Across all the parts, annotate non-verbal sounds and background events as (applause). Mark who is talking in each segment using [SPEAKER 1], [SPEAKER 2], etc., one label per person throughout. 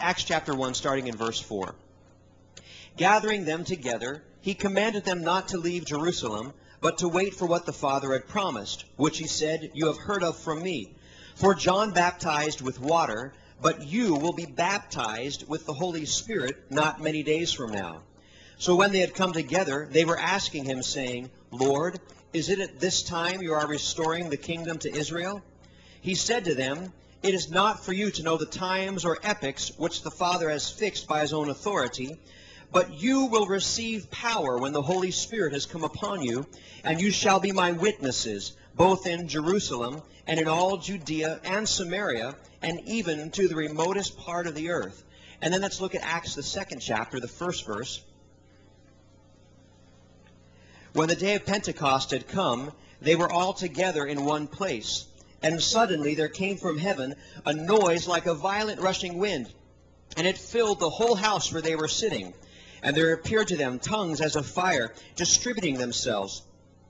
[SPEAKER 1] Acts chapter 1, starting in verse 4. Gathering them together, he commanded them not to leave Jerusalem, but to wait for what the Father had promised, which he said, You have heard of from me. For John baptized with water, but you will be baptized with the Holy Spirit not many days from now. So when they had come together, they were asking him, saying, Lord, is it at this time you are restoring the kingdom to Israel? He said to them, It is not for you to know the times or epochs which the Father has fixed by his own authority, but you will receive power when the Holy Spirit has come upon you, and you shall be my witnesses, both in Jerusalem and in all Judea and Samaria, and even to the remotest part of the earth. And then let's look at Acts, the second chapter, the first verse. When the day of Pentecost had come, they were all together in one place. And suddenly there came from heaven a noise like a violent rushing wind, and it filled the whole house where they were sitting. And there appeared to them tongues as of fire, distributing themselves.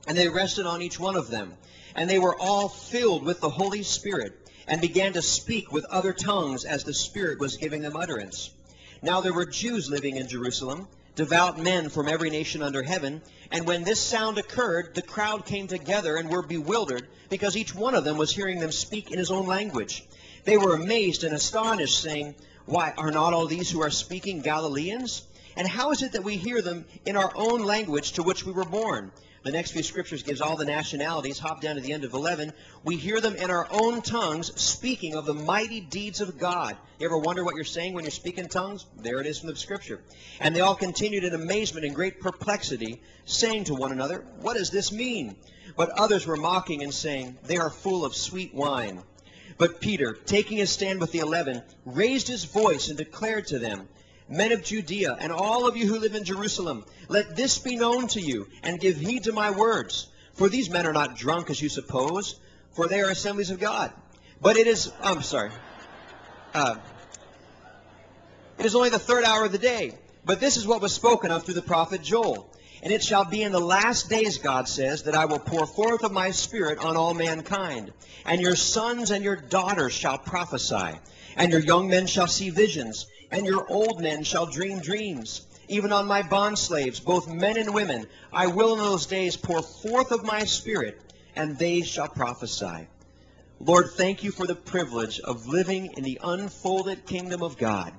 [SPEAKER 1] And they rested on each one of them. And they were all filled with the Holy Spirit, and began to speak with other tongues as the Spirit was giving them utterance. Now there were Jews living in Jerusalem, devout men from every nation under heaven. And when this sound occurred, the crowd came together and were bewildered, because each one of them was hearing them speak in his own language. They were amazed and astonished, saying, Why, are not all these who are speaking Galileans? And how is it that we hear them in our own language to which we were born? The next few scriptures gives all the nationalities. Hop down to the end of 11. We hear them in our own tongues speaking of the mighty deeds of God. You ever wonder what you're saying when you're speaking tongues? There it is from the scripture. And they all continued in amazement and great perplexity, saying to one another, What does this mean? But others were mocking and saying, They are full of sweet wine. But Peter, taking his stand with the eleven, raised his voice and declared to them, Men of Judea, and all of you who live in Jerusalem, let this be known to you, and give heed to my words. For these men are not drunk as you suppose, for they are assemblies of God. But it is, I'm sorry. Uh, it is only the third hour of the day. But this is what was spoken of through the prophet Joel. And it shall be in the last days, God says, that I will pour forth of my Spirit on all mankind. And your sons and your daughters shall prophesy. And your young men shall see visions and your old men shall dream dreams. Even on my bondslaves, both men and women, I will in those days pour forth of my spirit, and they shall prophesy. Lord, thank you for the privilege of living in the unfolded kingdom of God.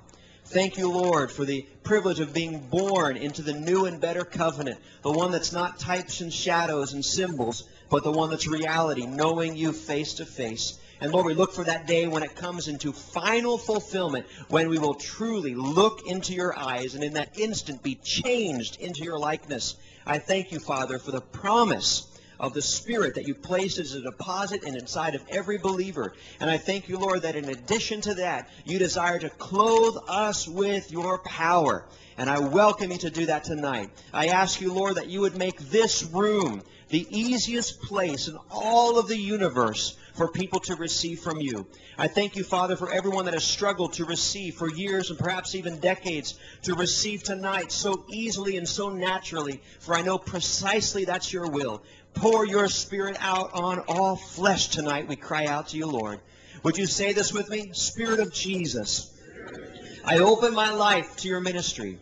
[SPEAKER 1] Thank you, Lord, for the privilege of being born into the new and better covenant, the one that's not types and shadows and symbols, but the one that's reality, knowing you face to face. And Lord, we look for that day when it comes into final fulfillment, when we will truly look into your eyes and in that instant be changed into your likeness. I thank you, Father, for the promise of the Spirit that you placed as a deposit and inside of every believer. And I thank you, Lord, that in addition to that, you desire to clothe us with your power. And I welcome you to do that tonight. I ask you, Lord, that you would make this room the easiest place in all of the universe for people to receive from you. I thank you, Father, for everyone that has struggled to receive for years and perhaps even decades to receive tonight so easily and so naturally, for I know precisely that's your will. Pour your spirit out on all flesh tonight, we cry out to you, Lord. Would you say this with me? Spirit of Jesus, I open my life to your ministry.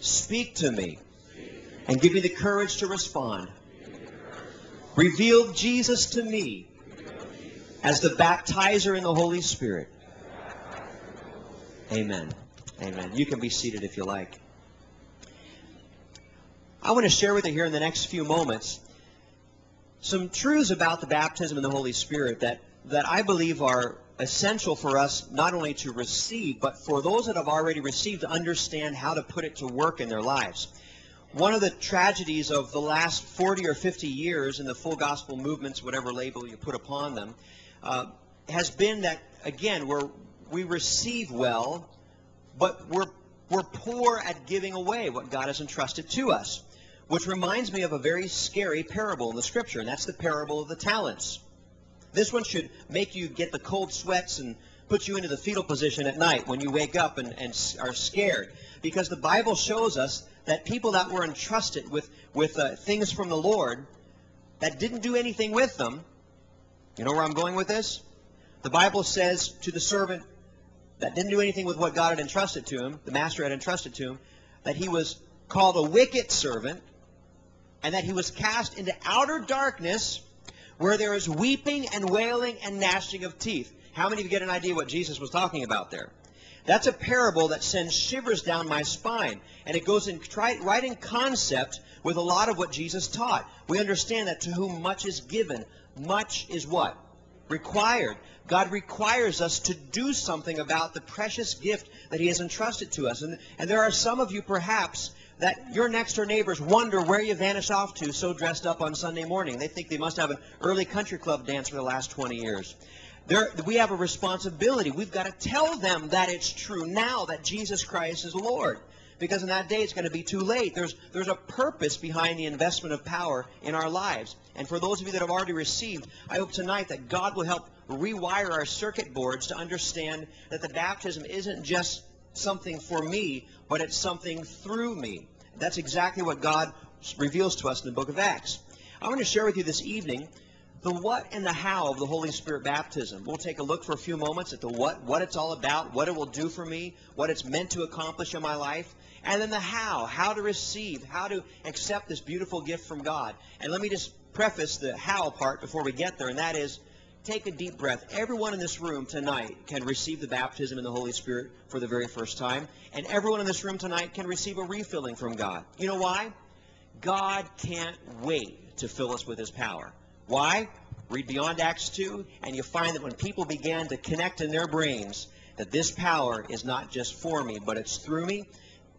[SPEAKER 1] Speak to me and give me the courage to respond. Reveal Jesus to me as the baptizer in the Holy Spirit. Amen. Amen. You can be seated if you like. I want to share with you here in the next few moments some truths about the baptism in the Holy Spirit that, that I believe are essential for us not only to receive, but for those that have already received to understand how to put it to work in their lives one of the tragedies of the last 40 or 50 years in the full gospel movements, whatever label you put upon them, uh, has been that, again, we're, we receive well, but we're, we're poor at giving away what God has entrusted to us. Which reminds me of a very scary parable in the scripture, and that's the parable of the talents. This one should make you get the cold sweats and put you into the fetal position at night when you wake up and, and are scared. Because the Bible shows us that people that were entrusted with, with uh, things from the Lord that didn't do anything with them, you know where I'm going with this? The Bible says to the servant that didn't do anything with what God had entrusted to him, the master had entrusted to him, that he was called a wicked servant, and that he was cast into outer darkness where there is weeping and wailing and gnashing of teeth. How many of you get an idea what Jesus was talking about there? That's a parable that sends shivers down my spine, and it goes in right in concept with a lot of what Jesus taught. We understand that to whom much is given, much is what? Required. God requires us to do something about the precious gift that he has entrusted to us. And, and there are some of you perhaps that your next door neighbors wonder where you vanished off to so dressed up on Sunday morning. They think they must have an early country club dance for the last 20 years. We have a responsibility. We've got to tell them that it's true now that Jesus Christ is Lord. Because in that day it's going to be too late. There's, there's a purpose behind the investment of power in our lives. And for those of you that have already received, I hope tonight that God will help rewire our circuit boards to understand that the baptism isn't just something for me, but it's something through me. That's exactly what God reveals to us in the book of Acts. I want to share with you this evening the what and the how of the Holy Spirit baptism. We'll take a look for a few moments at the what, what it's all about, what it will do for me, what it's meant to accomplish in my life, and then the how, how to receive, how to accept this beautiful gift from God. And let me just preface the how part before we get there, and that is take a deep breath. Everyone in this room tonight can receive the baptism in the Holy Spirit for the very first time, and everyone in this room tonight can receive a refilling from God. You know why? God can't wait to fill us with his power. Why? Read beyond Acts 2, and you find that when people began to connect in their brains that this power is not just for me, but it's through me,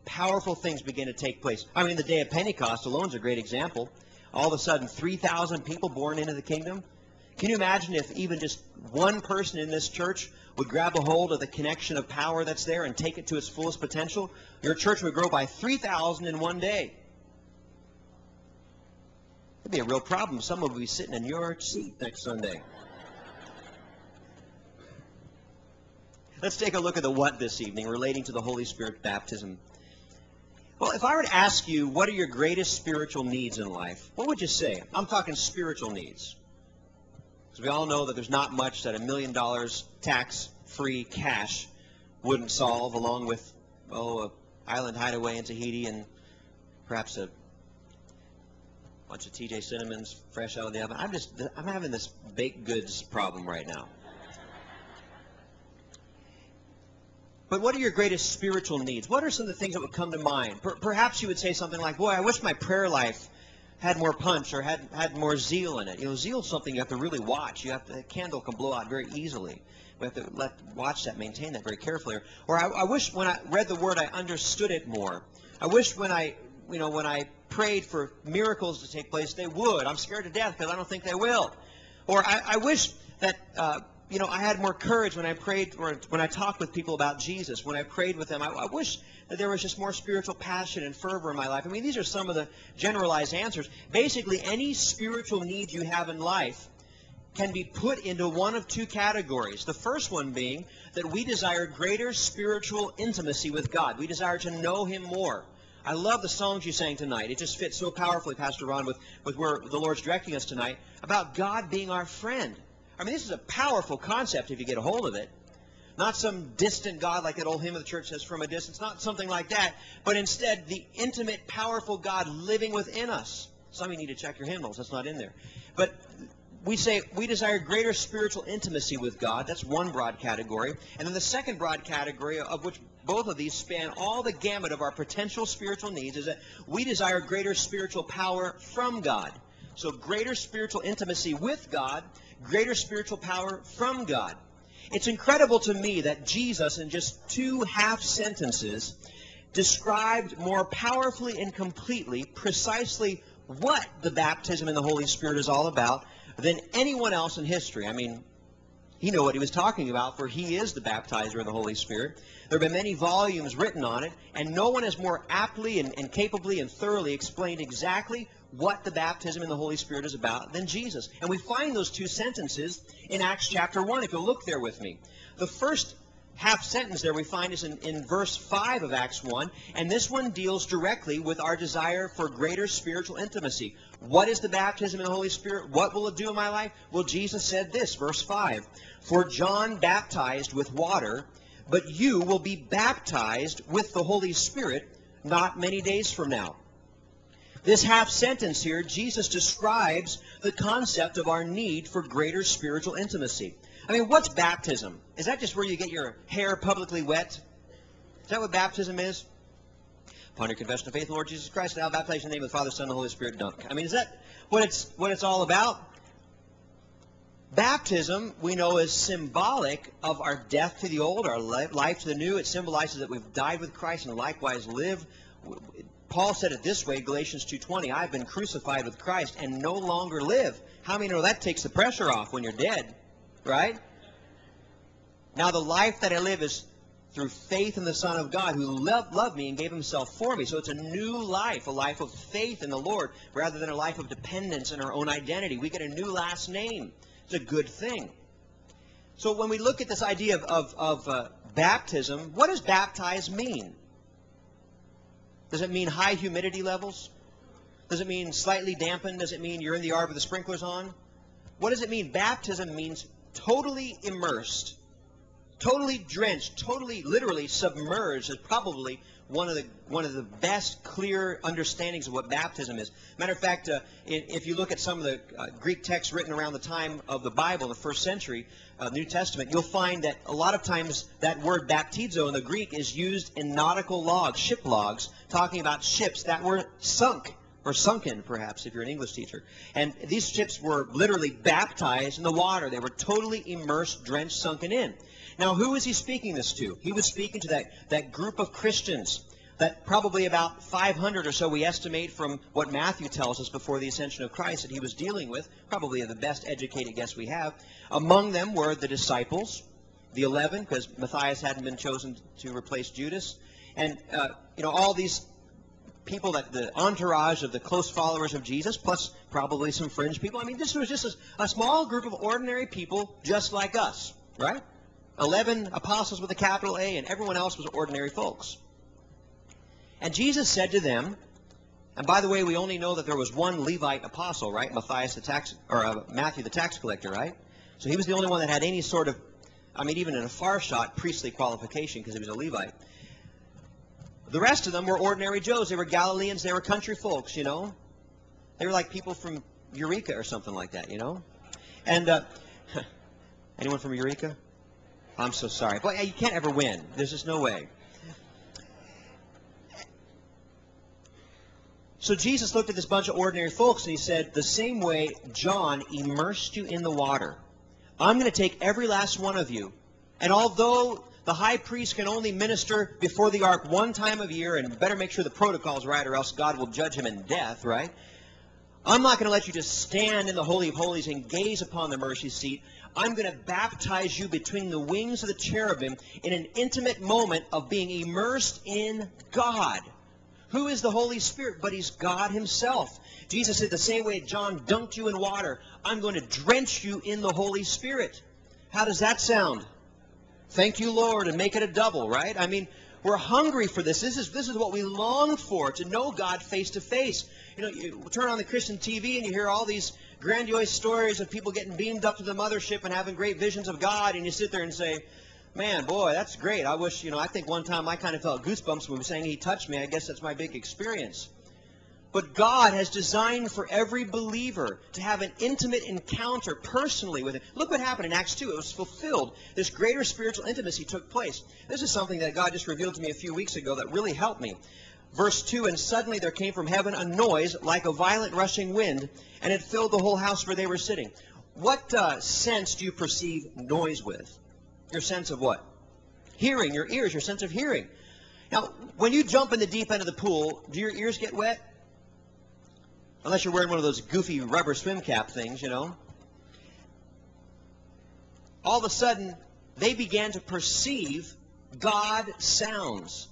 [SPEAKER 1] powerful things begin to take place. I mean, the day of Pentecost alone is a great example. All of a sudden, 3,000 people born into the kingdom. Can you imagine if even just one person in this church would grab a hold of the connection of power that's there and take it to its fullest potential? Your church would grow by 3,000 in one day. It'd be a real problem. Someone would be sitting in your seat next Sunday. Let's take a look at the what this evening relating to the Holy Spirit baptism. Well, if I were to ask you, what are your greatest spiritual needs in life, what would you say? I'm talking spiritual needs. Because we all know that there's not much that a million dollars tax-free cash wouldn't solve, along with, oh, an island hideaway in Tahiti and perhaps a bunch of TJ Cinnamons fresh out of the oven. I'm just, I'm having this baked goods problem right now. But what are your greatest spiritual needs? What are some of the things that would come to mind? Per perhaps you would say something like, boy, I wish my prayer life had more punch or had had more zeal in it. You know, zeal is something you have to really watch. You have to, a candle can blow out very easily. We have to let watch that, maintain that very carefully. Or I, I wish when I read the word, I understood it more. I wish when I you know, when I prayed for miracles to take place, they would. I'm scared to death because I don't think they will. Or I, I wish that, uh, you know, I had more courage when I prayed or when I talked with people about Jesus. When I prayed with them, I, I wish that there was just more spiritual passion and fervor in my life. I mean, these are some of the generalized answers. Basically, any spiritual need you have in life can be put into one of two categories. The first one being that we desire greater spiritual intimacy with God. We desire to know Him more. I love the songs you sang tonight. It just fits so powerfully, Pastor Ron, with, with where the Lord's directing us tonight about God being our friend. I mean, this is a powerful concept if you get a hold of it. Not some distant God like that old hymn of the church says from a distance, not something like that, but instead the intimate, powerful God living within us. Some of you need to check your hymnals. That's not in there. But we say we desire greater spiritual intimacy with God. That's one broad category. And then the second broad category, of which both of these span all the gamut of our potential spiritual needs, is that we desire greater spiritual power from God. So greater spiritual intimacy with God, greater spiritual power from God. It's incredible to me that Jesus, in just two half sentences, described more powerfully and completely precisely what the baptism in the Holy Spirit is all about than anyone else in history. I mean, he knew what he was talking about, for he is the baptizer of the Holy Spirit. There have been many volumes written on it, and no one has more aptly and, and capably and thoroughly explained exactly what the baptism in the Holy Spirit is about than Jesus. And we find those two sentences in Acts chapter 1, if you'll look there with me. The first half sentence there we find is in, in verse 5 of Acts 1, and this one deals directly with our desire for greater spiritual intimacy. What is the baptism in the Holy Spirit? What will it do in my life? Well, Jesus said this, verse 5 For John baptized with water, but you will be baptized with the Holy Spirit not many days from now. This half sentence here, Jesus describes the concept of our need for greater spiritual intimacy. I mean, what's baptism? Is that just where you get your hair publicly wet? Is that what baptism is? Upon your confession of faith, Lord Jesus Christ, I'll baptize in the name of the Father, Son, and Holy Spirit. Dunk. I mean, is that what it's what it's all about? Baptism, we know, is symbolic of our death to the old, our life to the new. It symbolizes that we've died with Christ and likewise live. Paul said it this way, Galatians 2.20, I've been crucified with Christ and no longer live. How many know that takes the pressure off when you're dead, right? Now the life that I live is through faith in the Son of God who loved, loved me and gave himself for me. So it's a new life, a life of faith in the Lord rather than a life of dependence in our own identity. We get a new last name. It's a good thing. So when we look at this idea of, of, of uh, baptism, what does baptize mean? Does it mean high humidity levels? Does it mean slightly dampened? Does it mean you're in the yard with the sprinklers on? What does it mean? Baptism means totally immersed, totally drenched, totally, literally submerged is probably one of the one of the best clear understandings of what baptism is. Matter of fact, uh, if you look at some of the uh, Greek texts written around the time of the Bible, in the first century, uh, New Testament, you'll find that a lot of times that word baptizo in the Greek is used in nautical logs, ship logs, talking about ships that were sunk or sunken, perhaps, if you're an English teacher. And these ships were literally baptized in the water. They were totally immersed, drenched, sunken in. Now, who is he speaking this to? He was speaking to that, that group of Christians that probably about 500 or so we estimate from what Matthew tells us before the ascension of Christ that he was dealing with, probably the best educated guess we have. Among them were the disciples, the 11, because Matthias hadn't been chosen to replace Judas. And, uh, you know, all these people that the entourage of the close followers of Jesus, plus probably some fringe people. I mean, this was just a, a small group of ordinary people just like us, right? 11 apostles with a capital A, and everyone else was ordinary folks. And Jesus said to them, and by the way, we only know that there was one Levite apostle, right? Matthias the tax, or uh, Matthew the tax collector, right? So he was the only one that had any sort of, I mean, even in a far shot, priestly qualification because he was a Levite. The rest of them were ordinary Joes. They were Galileans. They were country folks, you know. They were like people from Eureka or something like that, you know. And uh, (laughs) anyone from Eureka? I'm so sorry. But you can't ever win. There's just no way. So Jesus looked at this bunch of ordinary folks and he said, the same way John immersed you in the water, I'm going to take every last one of you. And although the high priest can only minister before the ark one time of year and better make sure the protocol's right or else God will judge him in death, right? I'm not going to let you just stand in the Holy of Holies and gaze upon the mercy seat. I'm going to baptize you between the wings of the cherubim in an intimate moment of being immersed in God. Who is the Holy Spirit? But he's God himself. Jesus said the same way John dunked you in water, I'm going to drench you in the Holy Spirit. How does that sound? Thank you, Lord, and make it a double, right? I mean, we're hungry for this. This is this is what we long for, to know God face to face. You know, you turn on the Christian TV and you hear all these grandiose stories of people getting beamed up to the mothership and having great visions of God, and you sit there and say, Man, boy, that's great. I wish, you know, I think one time I kind of felt goosebumps when we were saying he touched me. I guess that's my big experience. But God has designed for every believer to have an intimate encounter personally with Him. Look what happened in Acts 2. It was fulfilled. This greater spiritual intimacy took place. This is something that God just revealed to me a few weeks ago that really helped me. Verse 2 And suddenly there came from heaven a noise like a violent rushing wind, and it filled the whole house where they were sitting. What uh, sense do you perceive noise with? Your sense of what? Hearing, your ears, your sense of hearing. Now, when you jump in the deep end of the pool, do your ears get wet? Unless you're wearing one of those goofy rubber swim cap things, you know. All of a sudden, they began to perceive God sounds.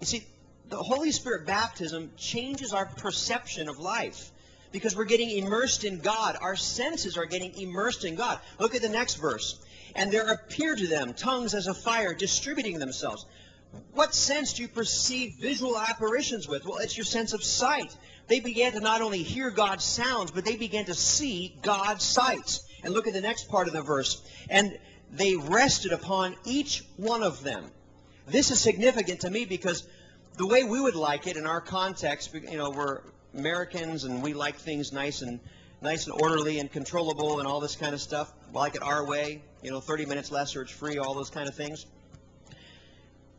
[SPEAKER 1] You see, the Holy Spirit baptism changes our perception of life because we're getting immersed in God. Our senses are getting immersed in God. Look at the next verse. And there appeared to them tongues as a fire distributing themselves. What sense do you perceive visual apparitions with? Well, it's your sense of sight. They began to not only hear God's sounds, but they began to see God's sights. And look at the next part of the verse. And they rested upon each one of them. This is significant to me because the way we would like it in our context, you know, we're Americans and we like things nice and nice and orderly and controllable and all this kind of stuff. We like it our way, you know, 30 minutes less or it's free, all those kind of things.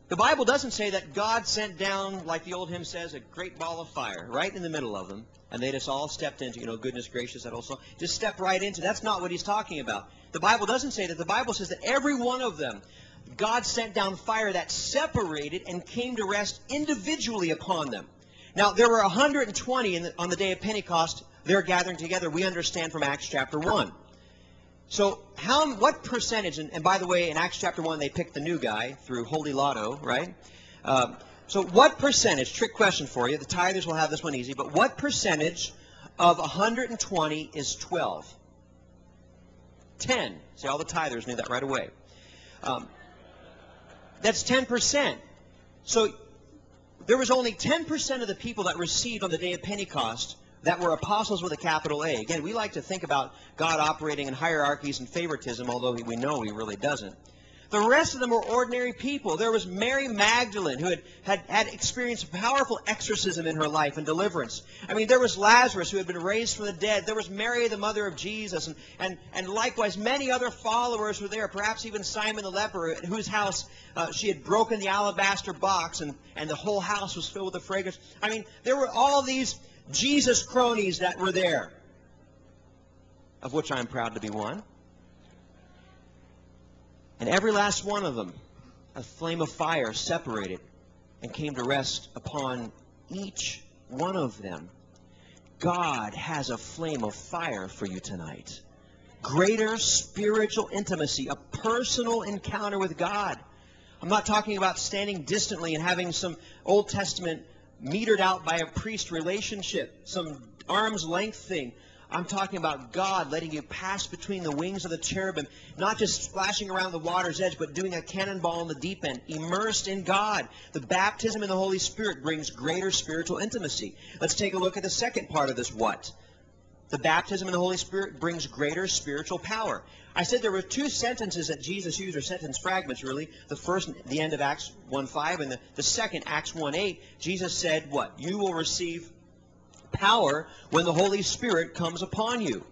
[SPEAKER 1] The Bible doesn't say that God sent down, like the old hymn says, a great ball of fire right in the middle of them, and they just all stepped into, you know, goodness gracious, that also just step right into. That's not what he's talking about. The Bible doesn't say that. The Bible says that every one of them, God sent down fire that separated and came to rest individually upon them. Now, there were 120 the, on the day of Pentecost. They're gathering together. We understand from Acts chapter 1. So how, what percentage, and, and, by the way, in Acts chapter 1, they picked the new guy through Holy Lotto, right? Uh, so what percentage, trick question for you, the tithers will have this one easy, but what percentage of 120 is 12? 10. See, all the tithers knew that right away. Um, that's 10%. So there was only 10% of the people that received on the day of Pentecost that were apostles with a capital A. Again, we like to think about God operating in hierarchies and favoritism, although we know he really doesn't. The rest of them were ordinary people. There was Mary Magdalene, who had, had, had experienced powerful exorcism in her life and deliverance. I mean, there was Lazarus, who had been raised from the dead. There was Mary, the mother of Jesus. And, and, and likewise, many other followers were there, perhaps even Simon the leper, at whose house uh, she had broken the alabaster box, and, and the whole house was filled with the fragrance. I mean, there were all these Jesus cronies that were there, of which I'm proud to be one. And every last one of them, a flame of fire separated and came to rest upon each one of them. God has a flame of fire for you tonight. Greater spiritual intimacy, a personal encounter with God. I'm not talking about standing distantly and having some Old Testament metered out by a priest relationship, some arm's length thing. I'm talking about God letting you pass between the wings of the cherubim, not just splashing around the water's edge, but doing a cannonball in the deep end, immersed in God. The baptism in the Holy Spirit brings greater spiritual intimacy. Let's take a look at the second part of this what. The baptism in the Holy Spirit brings greater spiritual power. I said there were two sentences that Jesus used, or sentence fragments really. The first, the end of Acts 1.5, and the, the second, Acts 1.8. Jesus said, what? You will receive power when the Holy Spirit comes upon you.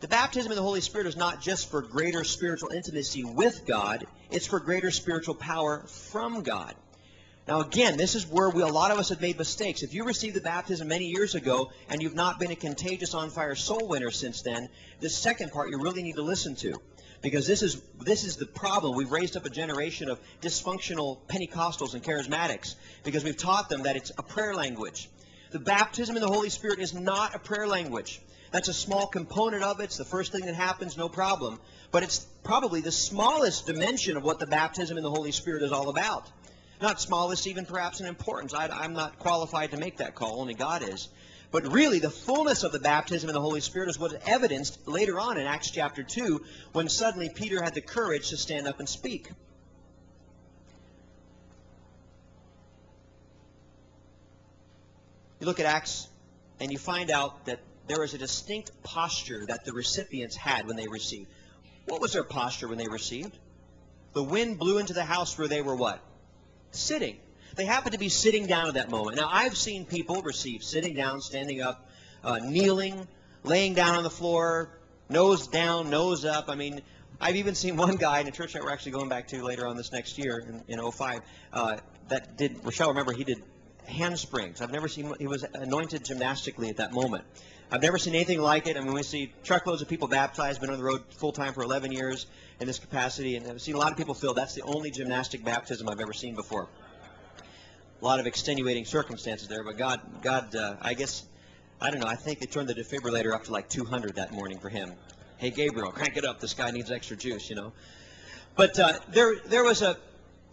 [SPEAKER 1] The baptism in the Holy Spirit is not just for greater spiritual intimacy with God, it's for greater spiritual power from God. Now, again, this is where we, a lot of us have made mistakes. If you received the baptism many years ago and you've not been a contagious on fire soul winner since then, the second part you really need to listen to. Because this is, this is the problem. We've raised up a generation of dysfunctional Pentecostals and charismatics because we've taught them that it's a prayer language. The baptism in the Holy Spirit is not a prayer language. That's a small component of it. It's the first thing that happens, no problem. But it's probably the smallest dimension of what the baptism in the Holy Spirit is all about. Not smallest even perhaps in importance. I, am not qualified to make that call. Only God is. But really, the fullness of the baptism in the Holy Spirit is what is evidenced later on in Acts chapter 2 when suddenly Peter had the courage to stand up and speak. You look at Acts and you find out that there was a distinct posture that the recipients had when they received. What was their posture when they received? The wind blew into the house where they were what? Sitting. They happen to be sitting down at that moment. Now, I've seen people receive sitting down, standing up, uh, kneeling, laying down on the floor, nose down, nose up. I mean, I've even seen one guy in a church that we're actually going back to later on this next year in, in 05 uh, that did, Rochelle, remember, he did handsprings. I've never seen, he was anointed gymnastically at that moment. I've never seen anything like it. I mean, we see truckloads of people baptized, been on the road full time for 11 years in this capacity, and I've seen a lot of people feel that's the only gymnastic baptism I've ever seen before. A lot of extenuating circumstances there, but God, God, uh, I guess, I don't know. I think they turned the defibrillator up to like 200 that morning for him. Hey, Gabriel, crank it up. This guy needs extra juice, you know. But uh, there, there was a.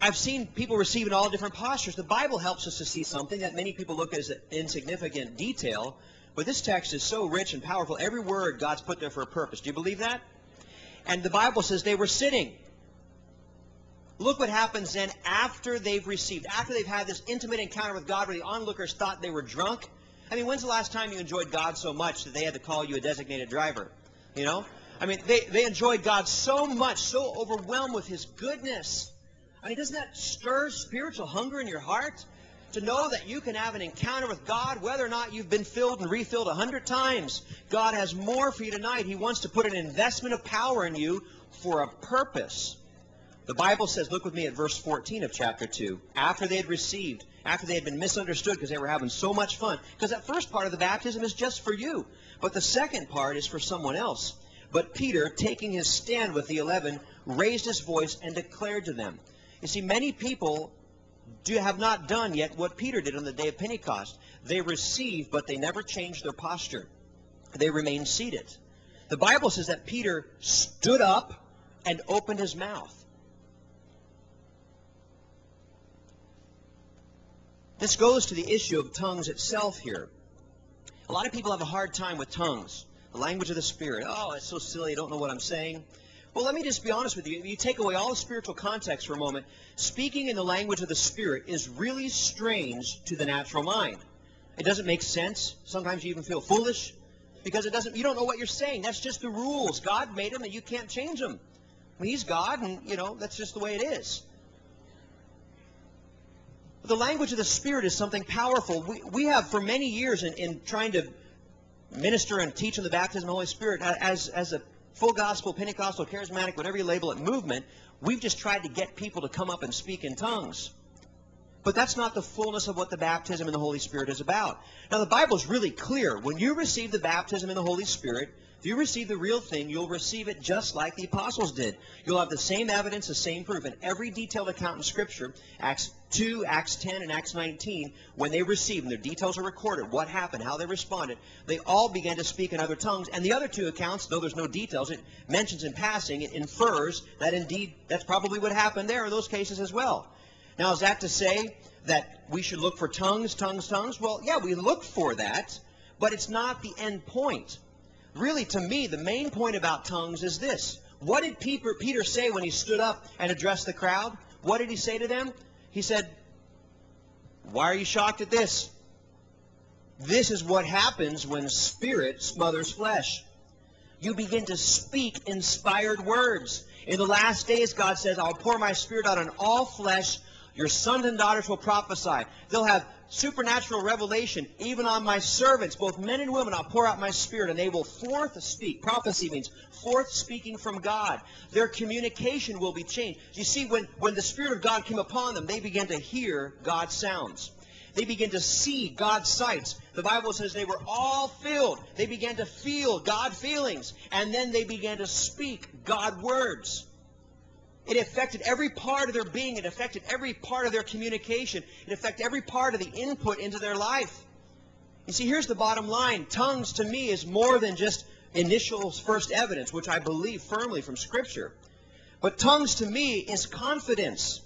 [SPEAKER 1] I've seen people receive in all different postures. The Bible helps us to see something that many people look at as insignificant detail, but this text is so rich and powerful. Every word God's put there for a purpose. Do you believe that? And the Bible says they were sitting. Look what happens then after they've received, after they've had this intimate encounter with God where the onlookers thought they were drunk. I mean, when's the last time you enjoyed God so much that they had to call you a designated driver? You know? I mean, they, they enjoy God so much, so overwhelmed with His goodness. I mean, doesn't that stir spiritual hunger in your heart? To know that you can have an encounter with God, whether or not you've been filled and refilled a hundred times. God has more for you tonight. He wants to put an investment of power in you for a purpose. The Bible says, look with me at verse 14 of chapter 2. After they had received, after they had been misunderstood because they were having so much fun. Because that first part of the baptism is just for you. But the second part is for someone else. But Peter, taking his stand with the eleven, raised his voice and declared to them. You see, many people do have not done yet what Peter did on the day of Pentecost. They received, but they never changed their posture. They remained seated. The Bible says that Peter stood up and opened his mouth. This goes to the issue of tongues itself here. A lot of people have a hard time with tongues, the language of the Spirit. Oh, it's so silly, I don't know what I'm saying. Well, let me just be honest with you. If you take away all the spiritual context for a moment, speaking in the language of the Spirit is really strange to the natural mind. It doesn't make sense. Sometimes you even feel foolish because it doesn't. You don't know what you're saying. That's just the rules. God made them, and you can't change them. I mean, He's God, and you know that's just the way it is. But The language of the Spirit is something powerful. We, we have, for many years, in, in trying to minister and teach on the baptism of the Holy Spirit, as, as a full gospel, Pentecostal, charismatic, whatever you label it, movement, we've just tried to get people to come up and speak in tongues. But that's not the fullness of what the baptism in the Holy Spirit is about. Now, the Bible is really clear. When you receive the baptism in the Holy Spirit, if you receive the real thing, you'll receive it just like the apostles did. You'll have the same evidence, the same proof. And every detailed account in Scripture, Acts 2, Acts 10, and Acts 19, when they received, and their details are recorded, what happened, how they responded, they all began to speak in other tongues. And the other two accounts, though there's no details, it mentions in passing, it infers that indeed that's probably what happened there in those cases as well. Now, is that to say that we should look for tongues, tongues, tongues? Well, yeah, we look for that, but it's not the end point really, to me, the main point about tongues is this. What did Peter, Peter say when he stood up and addressed the crowd? What did he say to them? He said, Why are you shocked at this? This is what happens when spirit smothers flesh. You begin to speak inspired words. In the last days, God says, I'll pour my spirit out on all flesh. Your sons and daughters will prophesy. They'll have supernatural revelation, even on my servants, both men and women. I'll pour out my spirit, and they will forth speak. Prophecy means forth speaking from God. Their communication will be changed. You see, when, when the Spirit of God came upon them, they began to hear God's sounds. They began to see God's sights. The Bible says they were all filled. They began to feel God feelings. And then they began to speak God words. It affected every part of their being. It affected every part of their communication. It affected every part of the input into their life. You see, here's the bottom line. Tongues to me is more than just initial first evidence, which I believe firmly from Scripture. But tongues to me is confidence.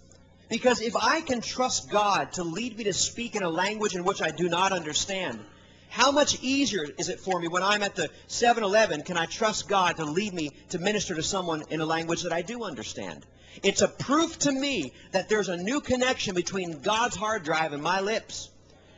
[SPEAKER 1] Because if I can trust God to lead me to speak in a language in which I do not understand, how much easier is it for me when I'm at the 7-Eleven, can I trust God to lead me to minister to someone in a language that I do understand? It's a proof to me that there's a new connection between God's hard drive and my lips.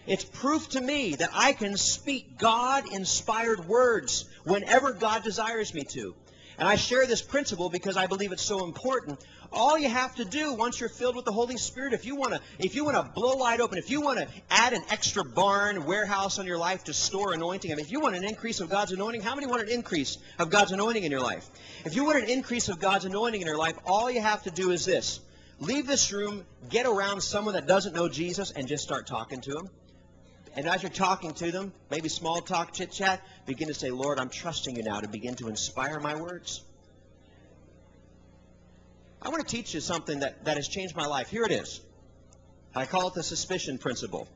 [SPEAKER 1] It's proof to me that I can speak God-inspired words whenever God desires me to. And I share this principle because I believe it's so important. All you have to do once you're filled with the Holy Spirit, if you want to, if you want to blow wide open, if you want to add an extra barn, warehouse on your life to store anointing, I mean, if you want an increase of God's anointing, how many want an increase of God's anointing in your life? If you want an increase of God's anointing in your life, all you have to do is this. Leave this room, get around someone that doesn't know Jesus, and just start talking to them. And as you're talking to them, maybe small talk, chit chat, begin to say, Lord, I'm trusting you now to begin to inspire my words. I want to teach you something that, that has changed my life. Here it is. I call it the suspicion principle.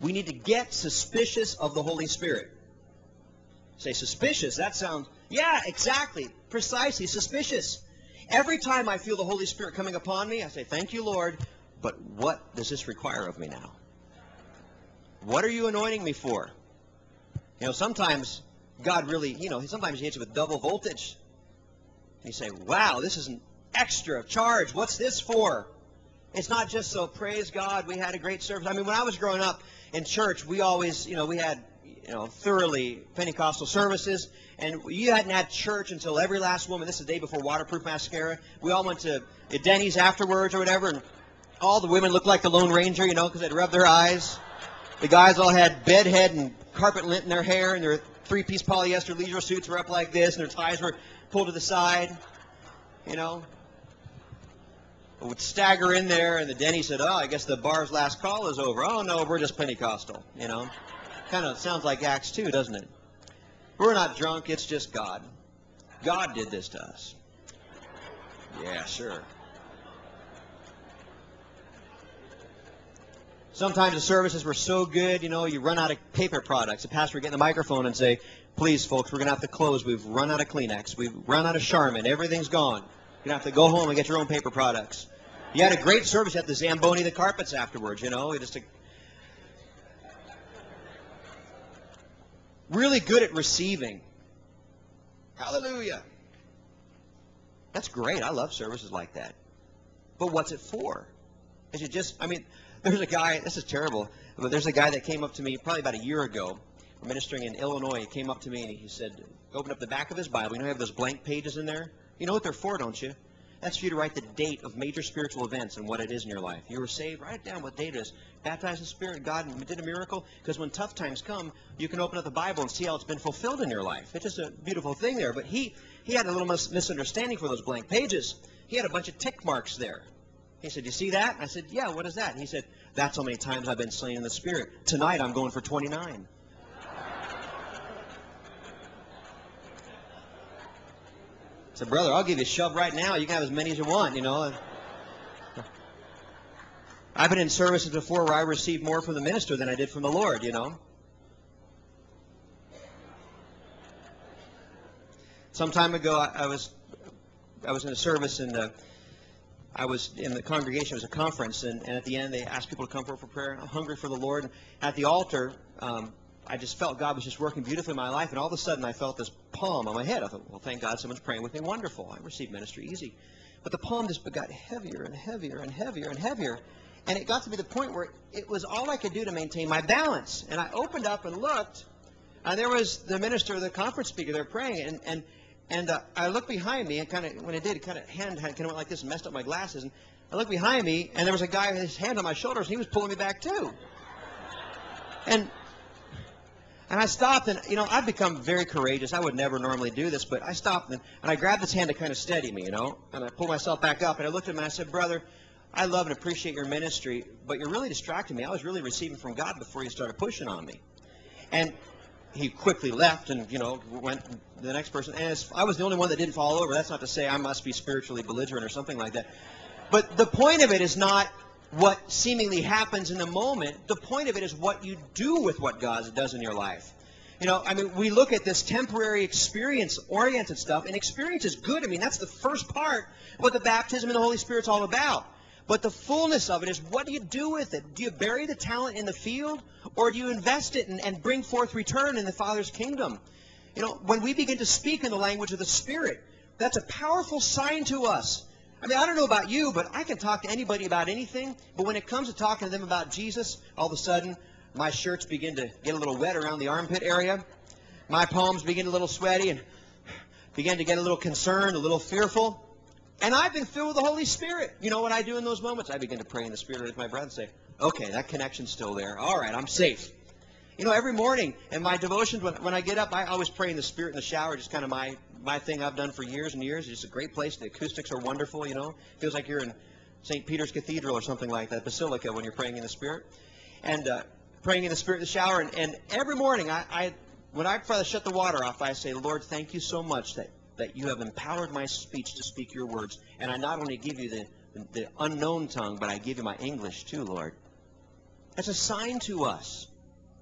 [SPEAKER 1] We need to get suspicious of the Holy Spirit. Say suspicious, that sounds, yeah, exactly, precisely, suspicious. Every time I feel the Holy Spirit coming upon me, I say, thank you, Lord, but what does this require of me now? What are you anointing me for? You know, sometimes God really, you know, sometimes he hits you with double voltage. You say, wow, this is an extra charge. What's this for? It's not just so, praise God, we had a great service. I mean, when I was growing up in church, we always, you know, we had you know, thoroughly Pentecostal services. And you hadn't had church until every last woman. This is the day before waterproof mascara. We all went to Denny's afterwards or whatever, and all the women looked like the Lone Ranger, you know, because they'd rubbed their eyes. The guys all had bed head and carpet lint in their hair, and their three-piece polyester leisure suits were up like this, and their ties were pulled to the side. You know, would stagger in there, and the Denny said, "Oh, I guess the bar's last call is over." Oh no, we're just Pentecostal. You know, kind of sounds like Acts 2, doesn't it? We're not drunk. It's just God. God did this to us. Yeah, sure. Sometimes the services were so good, you know, you run out of paper products. The pastor would get in the microphone and say, please, folks, we're going to have to close. We've run out of Kleenex. We've run out of Charmin. Everything's gone. You're going to have to go home and get your own paper products. You had a great service. Had the Zamboni the carpets afterwards, you know. just a, really good at receiving. Hallelujah. That's great. I love services like that. But what's it for? Is it just, I mean, there's a guy, this is terrible, but there's a guy that came up to me probably about a year ago, ministering in Illinois. He came up to me and he said, open up the back of his Bible. You know, you have those blank pages in there? You know what they're for, don't you? That's for you to write the date of major spiritual events and what it is in your life. You were saved, write it down what date it is. Baptized in the Spirit, God did a miracle. Because when tough times come, you can open up the Bible and see how it's been fulfilled in your life. It's just a beautiful thing there. But he, he had a little mis- misunderstanding for those blank pages. He had a bunch of tick marks there. He said, You see that? I said, Yeah, what is that? he said, That's how many times I've been slain in the Spirit. Tonight I'm going for 29. Said, Brother, I'll give you a shove right now. You can have as many as you want, you know. I've been in services before where I received more from the minister than I did from the Lord, you know. Some time ago, I, I was I was in a service and uh, I was in the congregation. It was a conference, and, and, at the end, they asked people to come forward for prayer. I'm hungry for the Lord. And at the altar, um, I just felt God was just working beautifully in my life, and all of a sudden, I felt this palm on my head. I thought, well, thank God someone's praying with me. Wonderful. I received ministry easy. But the palm just got heavier and heavier and heavier and heavier. And it got to be the point where it was all I could do to maintain my balance. And I opened up and looked, and there was the minister, the conference speaker there praying, and, and and uh, I looked behind me, and kind of when it did, kind of hand kind of went like this and messed up my glasses. And I looked behind me, and there was a guy with his hand on my shoulders, and he was pulling me back too. And and I stopped, and you know, I've become very courageous. I would never normally do this, but I stopped and, and I grabbed his hand to kind of steady me, you know. And I pulled myself back up, and I looked at him and I said, "Brother, I love and appreciate your ministry, but you're really distracting me. I was really receiving from God before you started pushing on me." And he quickly left and you know went the next person. And I was the only one that didn't fall over. That's not to say I must be spiritually belligerent or something like that. But the point of it is not what seemingly happens in the moment. The point of it is what you do with what God does in your life. You know, I mean, we look at this temporary experience-oriented stuff, and experience is good. I mean, that's the first part what the baptism in the Holy Spirit's all about. But the fullness of it is what do you do with it? Do you bury the talent in the field or do you invest it and, and bring forth return in the Father's kingdom? You know, when we begin to speak in the language of the Spirit, that's a powerful sign to us. I mean, I don't know about you, but I can talk to anybody about anything. But when it comes to talking to them about Jesus, all of a sudden, my shirts begin to get a little wet around the armpit area. My palms begin a little sweaty and begin to get a little concerned, a little fearful. And I've been filled with the Holy Spirit. You know what I do in those moments? I begin to pray in the Spirit with my breath and say, okay, that connection's still there. All right, I'm safe. You know, every morning in my devotions, when, when I get up, I always pray in the Spirit in the shower, just kind of my, my thing I've done for years and years. It's a great place. The acoustics are wonderful, you know. Feels like you're in St. Peter's Cathedral or something like that, Basilica, when you're praying in the Spirit. And uh, praying in the Spirit in the shower. And, and every morning, I, I when I try to shut the water off, I say, Lord, thank you so much that that you have empowered my speech to speak your words. And I not only give you the, the unknown tongue, but I give you my English too, Lord. That's a sign to us.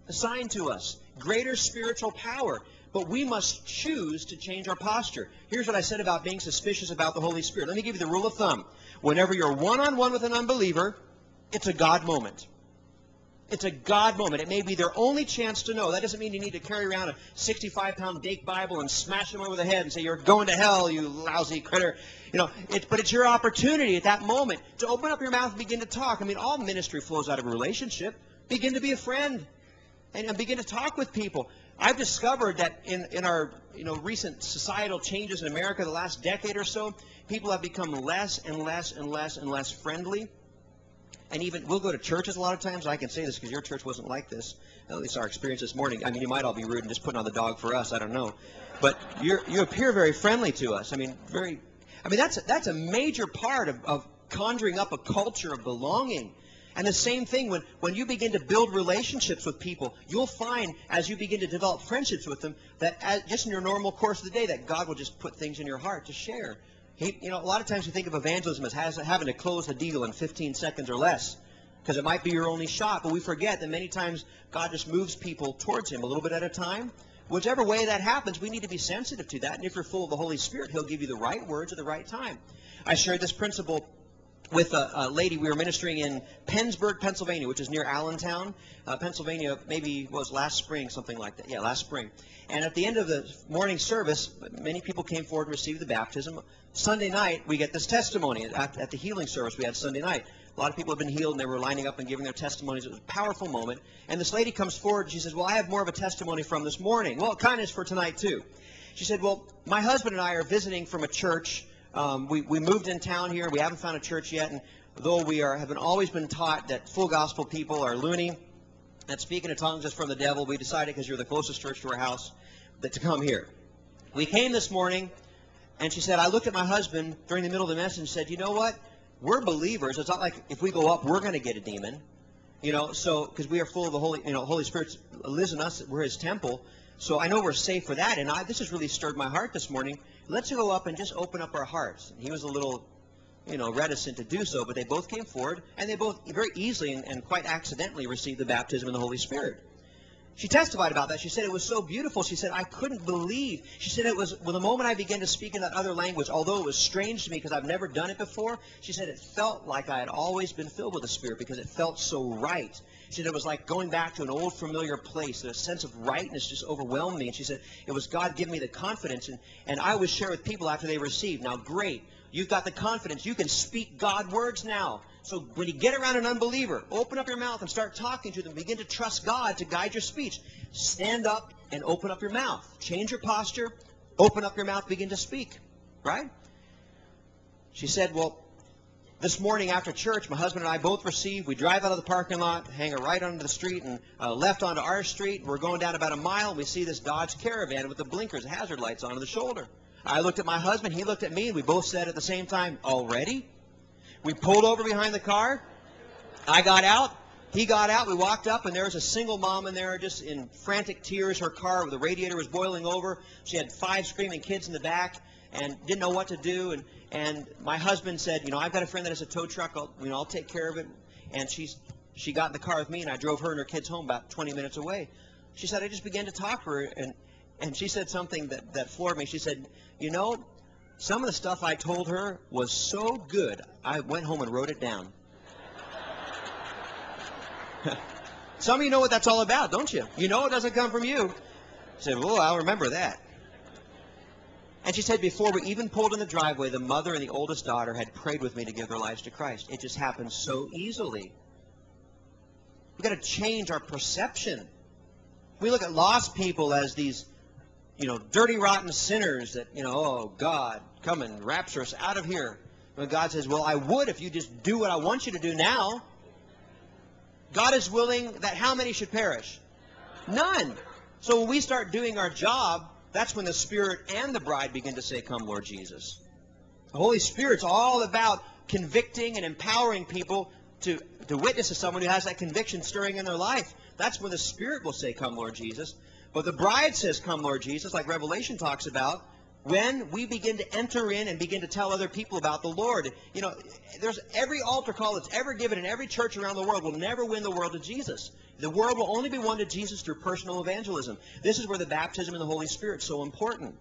[SPEAKER 1] A sign to us. Greater spiritual power. But we must choose to change our posture. Here's what I said about being suspicious about the Holy Spirit. Let me give you the rule of thumb. Whenever you're one on one with an unbeliever, it's a God moment. It's a God moment. It may be their only chance to know. That doesn't mean you need to carry around a 65-pound Dake Bible and smash them over the head and say, you're going to hell, you lousy critter. You know, it, but it's your opportunity at that moment to open up your mouth and begin to talk. I mean, all ministry flows out of a relationship. Begin to be a friend. And, and begin to talk with people. I've discovered that in, in our you know recent societal changes in America the last decade or so, people have become less and less and less and less friendly. And even we'll go to churches a lot of times. I can say this because your church wasn't like this. At least our experience this morning. I mean, you might all be rude and just putting on the dog for us. I don't know, but you you appear very friendly to us. I mean, very. I mean, that's that's a major part of, of conjuring up a culture of belonging. And the same thing when, when you begin to build relationships with people, you'll find as you begin to develop friendships with them that as, just in your normal course of the day that God will just put things in your heart to share. He, you know, a lot of times we think of evangelism as has, having to close a deal in 15 seconds or less because it might be your only shot, but we forget that many times God just moves people towards Him a little bit at a time. Whichever way that happens, we need to be sensitive to that. And if you're full of the Holy Spirit, He'll give you the right words at the right time. I shared this principle with a, a, lady we were ministering in Pennsburg, Pennsylvania, which is near Allentown, uh, Pennsylvania. Maybe was last spring, something like that. Yeah, last spring. And at the end of the morning service, many people came forward to receive the baptism. Sunday night, we get this testimony at, at the healing service we had Sunday night. A lot of people have been healed, and they were lining up and giving their testimonies. It was a powerful moment. And this lady comes forward, and she says, "Well, I have more of a testimony from this morning. Well, kind of is for tonight too." She said, "Well, my husband and I are visiting from a church." Um, we, we moved in town here. We haven't found a church yet, and though we are have been, always been taught that full gospel people are loony, that speaking in tongues is from the devil, we decided because you're the closest church to our house that to come here. We came this morning, and she said, I looked at my husband during the middle of the message and said, you know what? We're believers. It's not like if we go up, we're going to get a demon. You know, so because we are full of the Holy, you know, Holy Spirit lives in us. We're His temple. So I know we're safe for that. And I, this has really stirred my heart this morning let's go up and just open up our hearts. And he was a little, you know, reticent to do so, but they both came forward, and they both very easily and, and quite accidentally received the baptism in the Holy Spirit. She testified about that. She said it was so beautiful. She said, I couldn't believe. She said it was, well, the moment I began to speak in that other language, although it was strange to me because I've never done it before, she said it felt like I had always been filled with the Spirit because it felt so right. She said it was like going back to an old familiar place. And A sense of rightness just overwhelmed me. And she said it was God giving me the confidence. And, and I would share with people after they received. Now, great. You've got the confidence. You can speak God words now. So when you get around an unbeliever, open up your mouth and start talking to them. Begin to trust God to guide your speech. Stand up and open up your mouth. Change your posture. Open up your mouth. Begin to speak. Right? She said, well, this morning after church, my husband and I both received. We drive out of the parking lot, hang a right onto the street, and uh, left onto our street. We're going down about a mile, we see this Dodge Caravan with the blinkers, hazard lights on the shoulder. I looked at my husband, he looked at me, and we both said at the same time, already? We pulled over behind the car. I got out. He got out. We walked up, and there was a single mom in there just in frantic tears. Her car, the radiator was boiling over. She had five screaming kids in the back and didn't know what to do. And and my husband said, you know, I've got a friend that has a tow truck. I'll, you know, I'll take care of it. And she's, she got in the car with me, and I drove her and her kids home about 20 minutes away. She said, I just began to talk to her, and, and she said something that, that floored me. She said, you know, some of the stuff I told her was so good, I went home and wrote it down. (laughs) some of you know what that's all about, don't you? You know it doesn't come from you. I said, well, I'll remember that. And she said, before we even pulled in the driveway, the mother and the oldest daughter had prayed with me to give their lives to Christ. It just happened so easily. We've got to change our perception. We look at lost people as these, you know, dirty, rotten sinners that, you know, oh, God, come and rapture us out of here. When God says, well, I would if you just do what I want you to do now. God is willing that how many should perish? None. So when we start doing our job, that's when the Spirit and the bride begin to say, Come, Lord Jesus. The Holy Spirit's all about convicting and empowering people to, to witness to someone who has that conviction stirring in their life. That's when the Spirit will say, Come, Lord Jesus. But the bride says, Come, Lord Jesus, like Revelation talks about, when we begin to enter in and begin to tell other people about the Lord. You know, there's every altar call that's ever given in every church around the world will never win the world to Jesus. The world will only be won to Jesus through personal evangelism. This is where the baptism in the Holy Spirit is so important.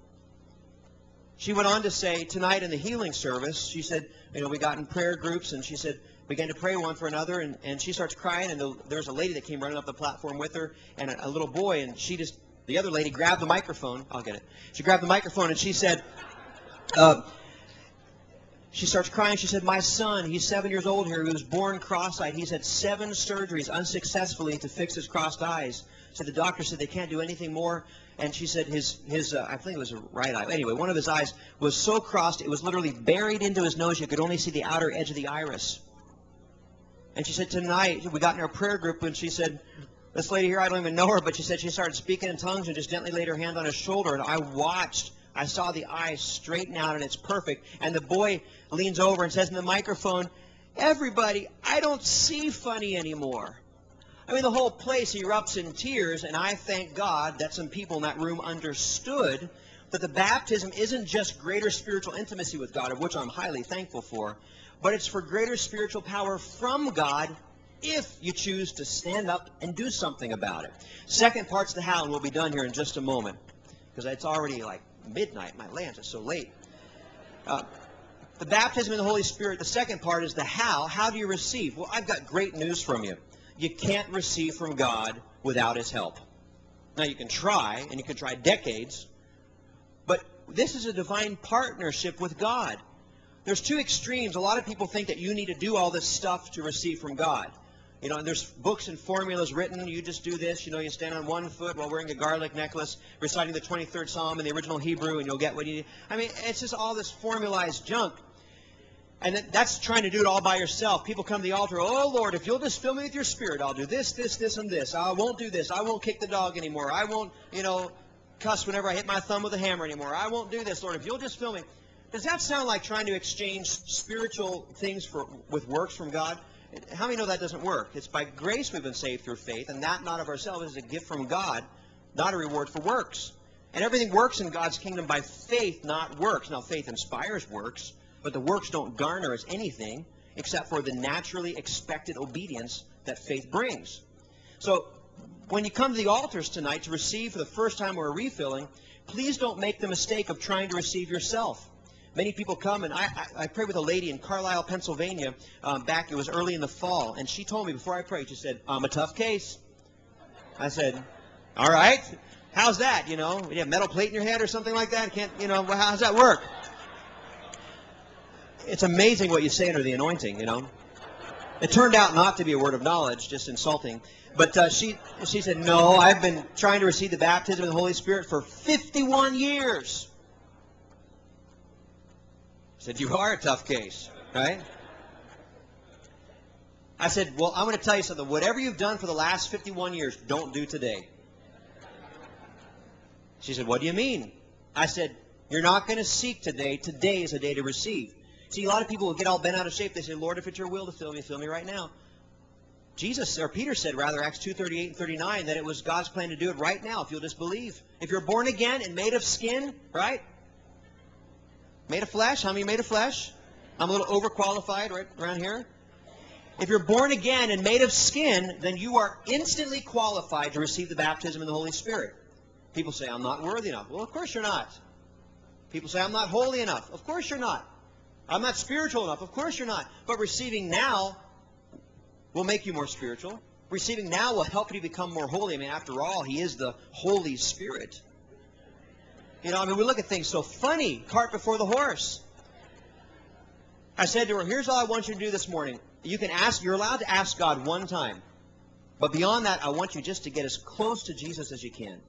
[SPEAKER 1] She went on to say tonight in the healing service, she said, you know, we got in prayer groups and she said, began to pray one for another and, and she starts crying and the, there's a lady that came running up the platform with her and a, a little boy and she just, the other lady grabbed the microphone. I'll get it. She grabbed the microphone and she said, uh, she starts crying. She said, My son, he's seven years old here. He was born cross eyed. He's had seven surgeries unsuccessfully to fix his crossed eyes. So the doctor said they can't do anything more. And she said his, his uh, I think it was a right eye. Anyway, one of his eyes was so crossed, it was literally buried into his nose. You could only see the outer edge of the iris. And she said, Tonight, we got in our prayer group, and she said, This lady here, I don't even know her, but she said she started speaking in tongues and just gently laid her hand on his shoulder. And I watched I saw the eyes straighten out and it's perfect. And the boy leans over and says in the microphone, Everybody, I don't see funny anymore. I mean, the whole place erupts in tears, and I thank God that some people in that room understood that the baptism isn't just greater spiritual intimacy with God, of which I'm highly thankful for, but it's for greater spiritual power from God if you choose to stand up and do something about it. Second part's the how, and we'll be done here in just a moment, because it's already like midnight. My lands, it's so late. Uh, the baptism in the Holy Spirit, the second part is the how. How do you receive? Well, I've got great news from you. You can't receive from God without His help. Now, you can try, and you can try decades, but this is a divine partnership with God. There's two extremes. A lot of people think that you need to do all this stuff to receive from God. You know, and there's books and formulas written. You just do this. You know, you stand on one foot while wearing a garlic necklace, reciting the 23rd Psalm in the original Hebrew, and you'll get what you need. I mean, it's just all this formalized junk. And that's trying to do it all by yourself. People come to the altar, oh Lord, if you'll just fill me with your spirit, I'll do this, this, this, and this. I won't do this. I won't kick the dog anymore. I won't, you know, cuss whenever I hit my thumb with a hammer anymore. I won't do this, Lord. If you'll just fill me. Does that sound like trying to exchange spiritual things for with works from God? How many know that doesn't work? It's by grace we've been saved through faith, and that not of ourselves is a gift from God, not a reward for works. And everything works in God's kingdom by faith, not works. Now, faith inspires works, but the works don't garner us anything except for the naturally expected obedience that faith brings. So, when you come to the altars tonight to receive for the first time or a refilling, please don't make the mistake of trying to receive yourself. Many people come, and I, I, I prayed with a lady in Carlisle, Pennsylvania, um, back, it was early in the fall, and she told me before I prayed, she said, I'm a tough case. I said, all right. How's that, you know? You have metal plate in your head or something like that? Can't, you know, how does that work? It's amazing what you say under the anointing, you know? It turned out not to be a word of knowledge, just insulting. But uh, she, she said, no, I've been trying to receive the baptism of the Holy Spirit for 51 years said, You are a tough case, right? I said, Well, I'm going to tell you something. Whatever you've done for the last 51 years, don't do today. She said, What do you mean? I said, You're not going to seek today. Today is a day to receive. See, a lot of people will get all bent out of shape. They say, Lord, if it's your will to fill me, fill me right now. Jesus, or Peter said rather, Acts 2, 38 and 39, that it was God's plan to do it right now if you'll just believe. If you're born again and made of skin, right? Made of flesh? How many made of flesh? I'm a little overqualified right around here. If you're born again and made of skin, then you are instantly qualified to receive the baptism in the Holy Spirit. People say, I'm not worthy enough. Well, of course you're not. People say, I'm not holy enough. Of course you're not. I'm not spiritual enough. Of course you're not. But receiving now will make you more spiritual. Receiving now will help you become more holy. I mean, after all, He is the Holy Spirit. You know, I mean, we look at things so funny, cart before the horse. I said to her, here's all I want you to do this morning. You can ask, you're allowed to ask God one time. But beyond that, I want you just to get as close to Jesus as you can.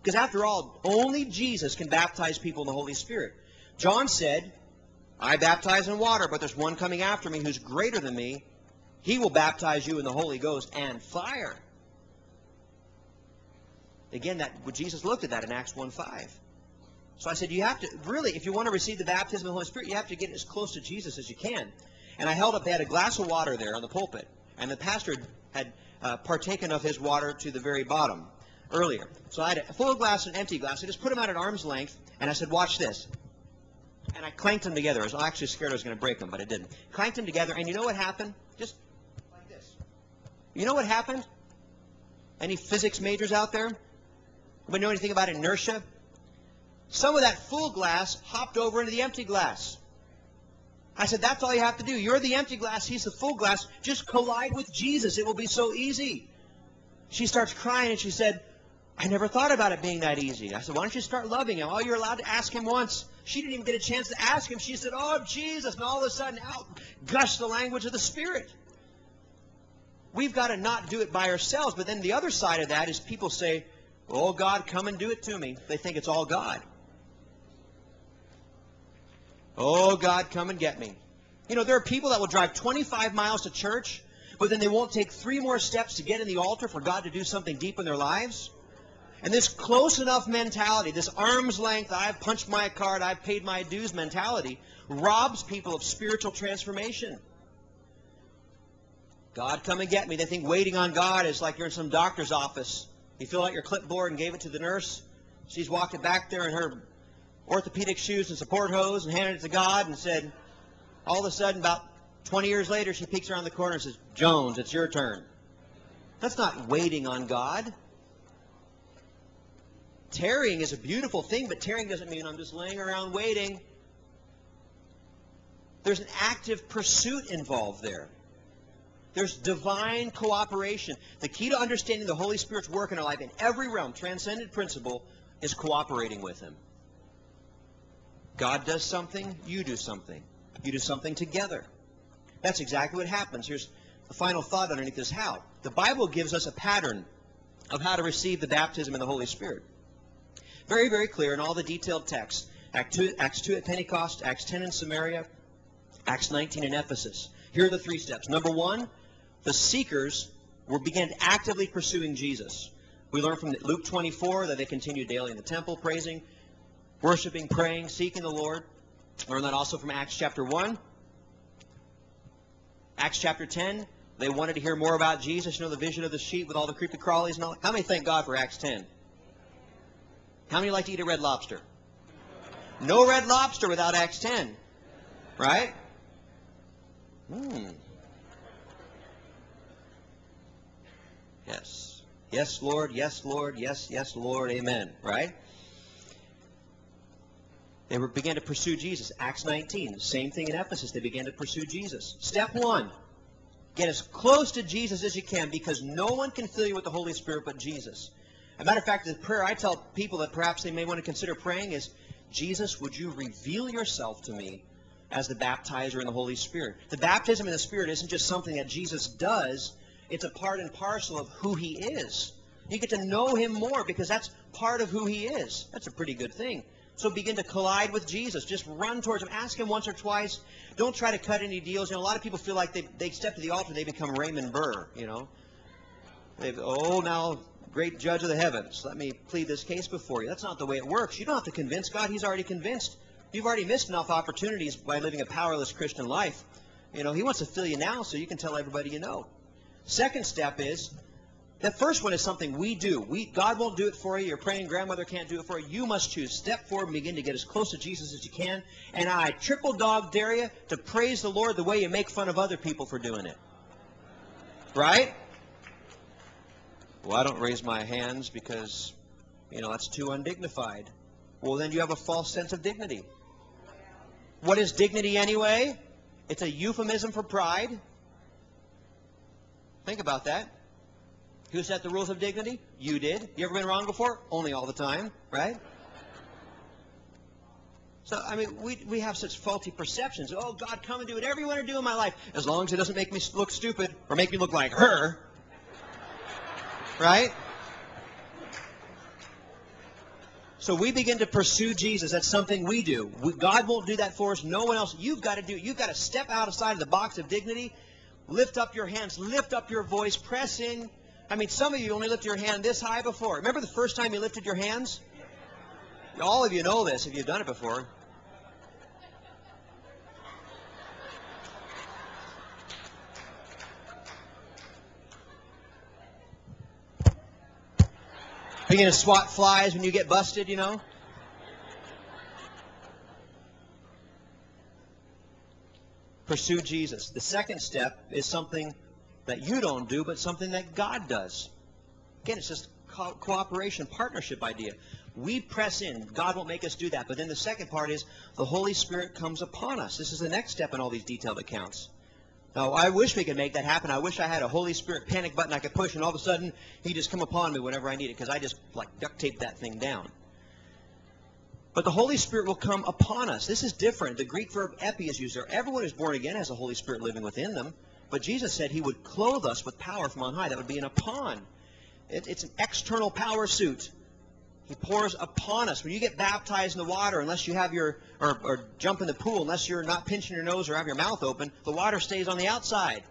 [SPEAKER 1] Because after all, only Jesus can baptize people in the Holy Spirit. John said, I baptize in water, but there's one coming after me who's greater than me. He will baptize you in the Holy Ghost and fire. Again, that Jesus looked at that in Acts 1.5. So I said, you have to, really, if you want to receive the baptism of the Holy Spirit, you have to get as close to Jesus as you can. And I held up, they had a glass of water there on the pulpit, and the pastor had uh, partaken of his water to the very bottom earlier. So I had a full glass and an empty glass. I just put them out at arm's length, and I said, watch this. And I clanked them together. I was actually scared I was going to break them, but I didn't. Clanked them together, and you know what happened? Just like this. You know what happened? Any physics majors out there? Anybody know anything about inertia? Some of that full glass hopped over into the empty glass. I said, that's all you have to do. You're the empty glass, he's the full glass. Just collide with Jesus. It will be so easy. She starts crying and she said, I never thought about it being that easy. I said, why don't you start loving him? Oh, you're allowed to ask him once. She didn't even get a chance to ask him. She said, Oh, Jesus. And all of a sudden, out gushed the language of the Spirit. We've got to not do it by ourselves. But then the other side of that is people say, Oh, God, come and do it to me. They think it's all God. Oh, God, come and get me. You know, there are people that will drive 25 miles to church, but then they won't take three more steps to get in the altar for God to do something deep in their lives. And this close enough mentality, this arm's length, I've punched my card, I've paid my dues mentality, robs people of spiritual transformation. God, come and get me. They think waiting on God is like you're in some doctor's office. You fill out your clipboard and gave it to the nurse. She's walking back there in her orthopedic shoes and support hose and handed it to God and said, all of a sudden, about 20 years later, she peeks around the corner and says, Jones, it's your turn. That's not waiting on God. Tarrying is a beautiful thing, but tarrying doesn't mean I'm just laying around waiting. There's an active pursuit involved there. There's divine cooperation. The key to understanding the Holy Spirit's work in our life in every realm, transcendent principle, is cooperating with Him. God does something, you do something. You do something together. That's exactly what happens. Here's the final thought underneath this how. The Bible gives us a pattern of how to receive the baptism in the Holy Spirit. Very, very clear in all the detailed texts. Acts 2, Acts 2 at Pentecost, Acts 10 in Samaria, Acts 19 in Ephesus. Here are the three steps. Number one, the seekers were began actively pursuing Jesus. We learn from Luke 24 that they continued daily in the temple, praising, worshiping, praying, seeking the Lord. Learn that also from Acts chapter 1. Acts chapter 10, they wanted to hear more about Jesus. You know, the vision of the sheep with all the creepy crawlies and all. How many thank God for Acts 10? How many like to eat a red lobster? No red lobster without Acts 10. Right? Hmm. Yes. Yes, Lord. Yes, Lord. Yes, yes, Lord. Amen. Right? They were, began to pursue Jesus. Acts 19. Same thing in Ephesus. They began to pursue Jesus. Step one. Get as close to Jesus as you can because no one can fill you with the Holy Spirit but Jesus. As a matter of fact, the prayer I tell people that perhaps they may want to consider praying is, Jesus, would you reveal yourself to me as the baptizer in the Holy Spirit? The baptism in the Spirit isn't just something that Jesus does, it's a part and parcel of who he is. You get to know him more because that's part of who he is. That's a pretty good thing. So begin to collide with Jesus. Just run towards him. Ask him once or twice. Don't try to cut any deals. You know, a lot of people feel like they, they step to the altar, they become Raymond Burr, you know. They've, oh, now, great judge of the heavens, let me plead this case before you. That's not the way it works. You don't have to convince God. He's already convinced. You've already missed enough opportunities by living a powerless Christian life. You know, he wants to fill you now so you can tell everybody you know. Second step is that first one is something we do. We, God won't do it for you. Your praying grandmother can't do it for you. You must choose. Step forward and begin to get as close to Jesus as you can. And I triple dog dare you to praise the Lord the way you make fun of other people for doing it. Right? Well, I don't raise my hands because, you know, that's too undignified. Well, then you have a false sense of dignity. What is dignity anyway? It's a euphemism for pride. Think about that. Who set the rules of dignity? You did. You ever been wrong before? Only all the time, right? So, I mean, we, we have such faulty perceptions. Oh, God, come and do whatever you want to do in my life, as long as it doesn't make me look stupid or make me look like her. Right? So we begin to pursue Jesus. That's something we do. We, God won't do that for us. No one else. You've got to do it. You've got to step out outside of the box of dignity. Lift up your hands. Lift up your voice. Press in. I mean, some of you only lifted your hand this high before. Remember the first time you lifted your hands? All of you know this if you've done it before. Are you going to swat flies when you get busted, you know? Pursue Jesus. The second step is something that you don't do, but something that God does. Again, it's just co- cooperation, partnership idea. We press in. God won't make us do that. But then the second part is the Holy Spirit comes upon us. This is the next step in all these detailed accounts. Now, I wish we could make that happen. I wish I had a Holy Spirit panic button I could push, and all of a sudden, He'd just come upon me whenever I need it, because I just, like, duct tape that thing down. But the Holy Spirit will come upon us. This is different. The Greek verb epi is used there. Everyone who's born again has the Holy Spirit living within them. But Jesus said he would clothe us with power from on high. That would be an upon. It, it's an external power suit. He pours upon us. When you get baptized in the water, unless you have your, or, or jump in the pool, unless you're not pinching your nose or have your mouth open, the water stays on the outside.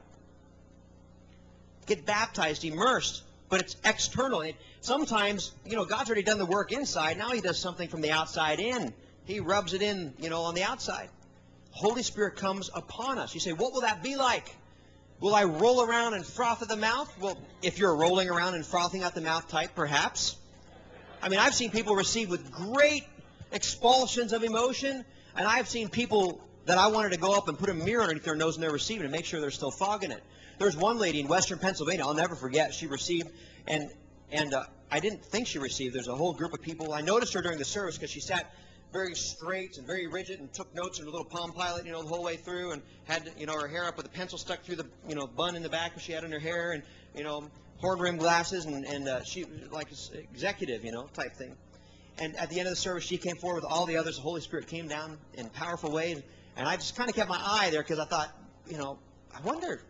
[SPEAKER 1] Get baptized, immersed, but it's external. It, sometimes, you know, God's already done the work inside. Now he does something from the outside in. He rubs it in, you know, on the outside. Holy Spirit comes upon us. You say, what will that be like? Will I roll around and froth at the mouth? Well, if you're rolling around and frothing at the mouth type, perhaps. I mean, I've seen people receive with great expulsions of emotion, and I've seen people that I wanted to go up and put a mirror underneath their nose and they're receiving and make sure they're still fogging it. There's one lady in western Pennsylvania, I'll never forget, she received, and and uh, I didn't think she received. There's a whole group of people. I noticed her during the service because she sat very straight and very rigid and took notes in a little Palm Pilot, you know, the whole way through and had, you know, her hair up with a pencil stuck through the, you know, bun in the back that she had in her hair and, you know, horn rimmed glasses and, and uh, she, like executive, you know, type thing. And at the end of the service, she came forward with all the others. The Holy Spirit came down in powerful ways. And I just kind of kept my eye there because I thought, you know, I wonder,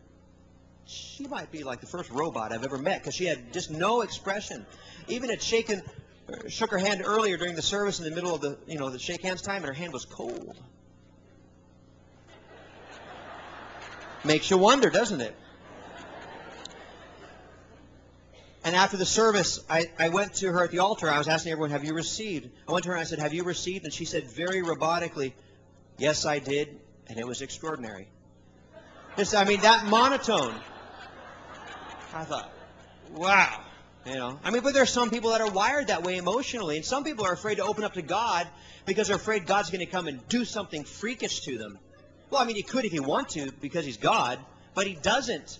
[SPEAKER 1] she might be like the first robot I've ever met because she had just no expression. Even had shaken shook her hand earlier during the service in the middle of the, you know, the shake hands time, and her hand was cold. Makes you wonder, doesn't it? And after the service, I, I went to her at the altar. I was asking everyone, have you received? I went to her and I said, have you received? And she said very robotically, yes, I did. And it was extraordinary. Just, I mean, that monotone. I thought, wow. You know, I mean, but there's some people that are wired that way emotionally, and some people are afraid to open up to God because they're afraid God's going to come and do something freakish to them. Well, I mean, he could if he want to because he's God, but he doesn't.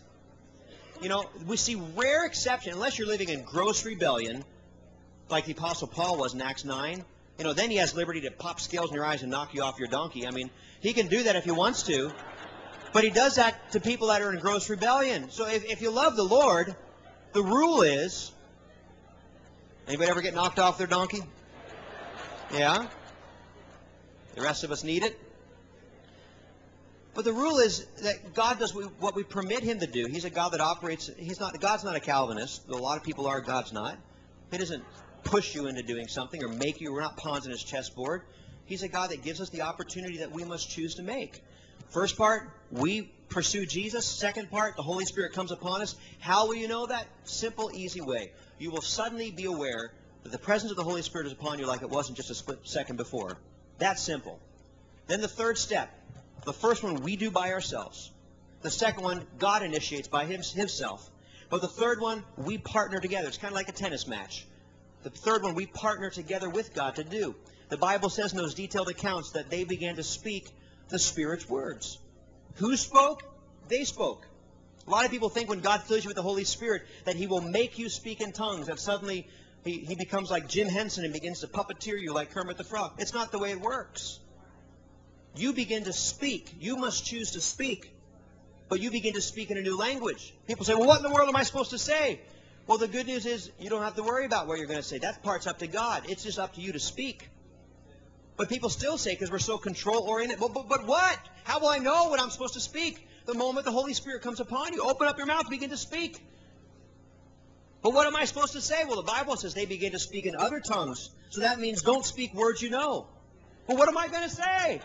[SPEAKER 1] You know, we see rare exception unless you're living in gross rebellion, like the Apostle Paul was in Acts 9. You know, then he has liberty to pop scales in your eyes and knock you off your donkey. I mean, he can do that if he wants to, but he does that to people that are in gross rebellion. So if, if you love the Lord, the rule is, anybody ever get knocked off their donkey? Yeah? The rest of us need it. But the rule is that God does what we permit Him to do. He's a God that operates. He's not. God's not a Calvinist. A lot of people are. God's not. He doesn't push you into doing something or make you. We're not pawns in His chessboard. He's a God that gives us the opportunity that we must choose to make. First part, we pursue Jesus. Second part, the Holy Spirit comes upon us. How will you know that? Simple, easy way. You will suddenly be aware that the presence of the Holy Spirit is upon you like it wasn't just a split second before. That's simple. Then the third step. The first one we do by ourselves. The second one, God initiates by himself. But the third one, we partner together. It's kind of like a tennis match. The third one, we partner together with God to do. The Bible says in those detailed accounts that they began to speak the Spirit's words. Who spoke? They spoke. A lot of people think when God fills you with the Holy Spirit that He will make you speak in tongues, that suddenly he, he becomes like Jim Henson and begins to puppeteer you like Kermit the Frog. It's not the way it works. You begin to speak. You must choose to speak. But you begin to speak in a new language. People say, well, what in the world am I supposed to say? Well, the good news is you don't have to worry about what you're going to say. That part's up to God. It's just up to you to speak. But people still say, because we're so control oriented, but, but, but what? How will I know what I'm supposed to speak? The moment the Holy Spirit comes upon you, open up your mouth, begin to speak. But what am I supposed to say? Well, the Bible says they begin to speak in other tongues. So that means don't speak words you know. Well, what am I going to say?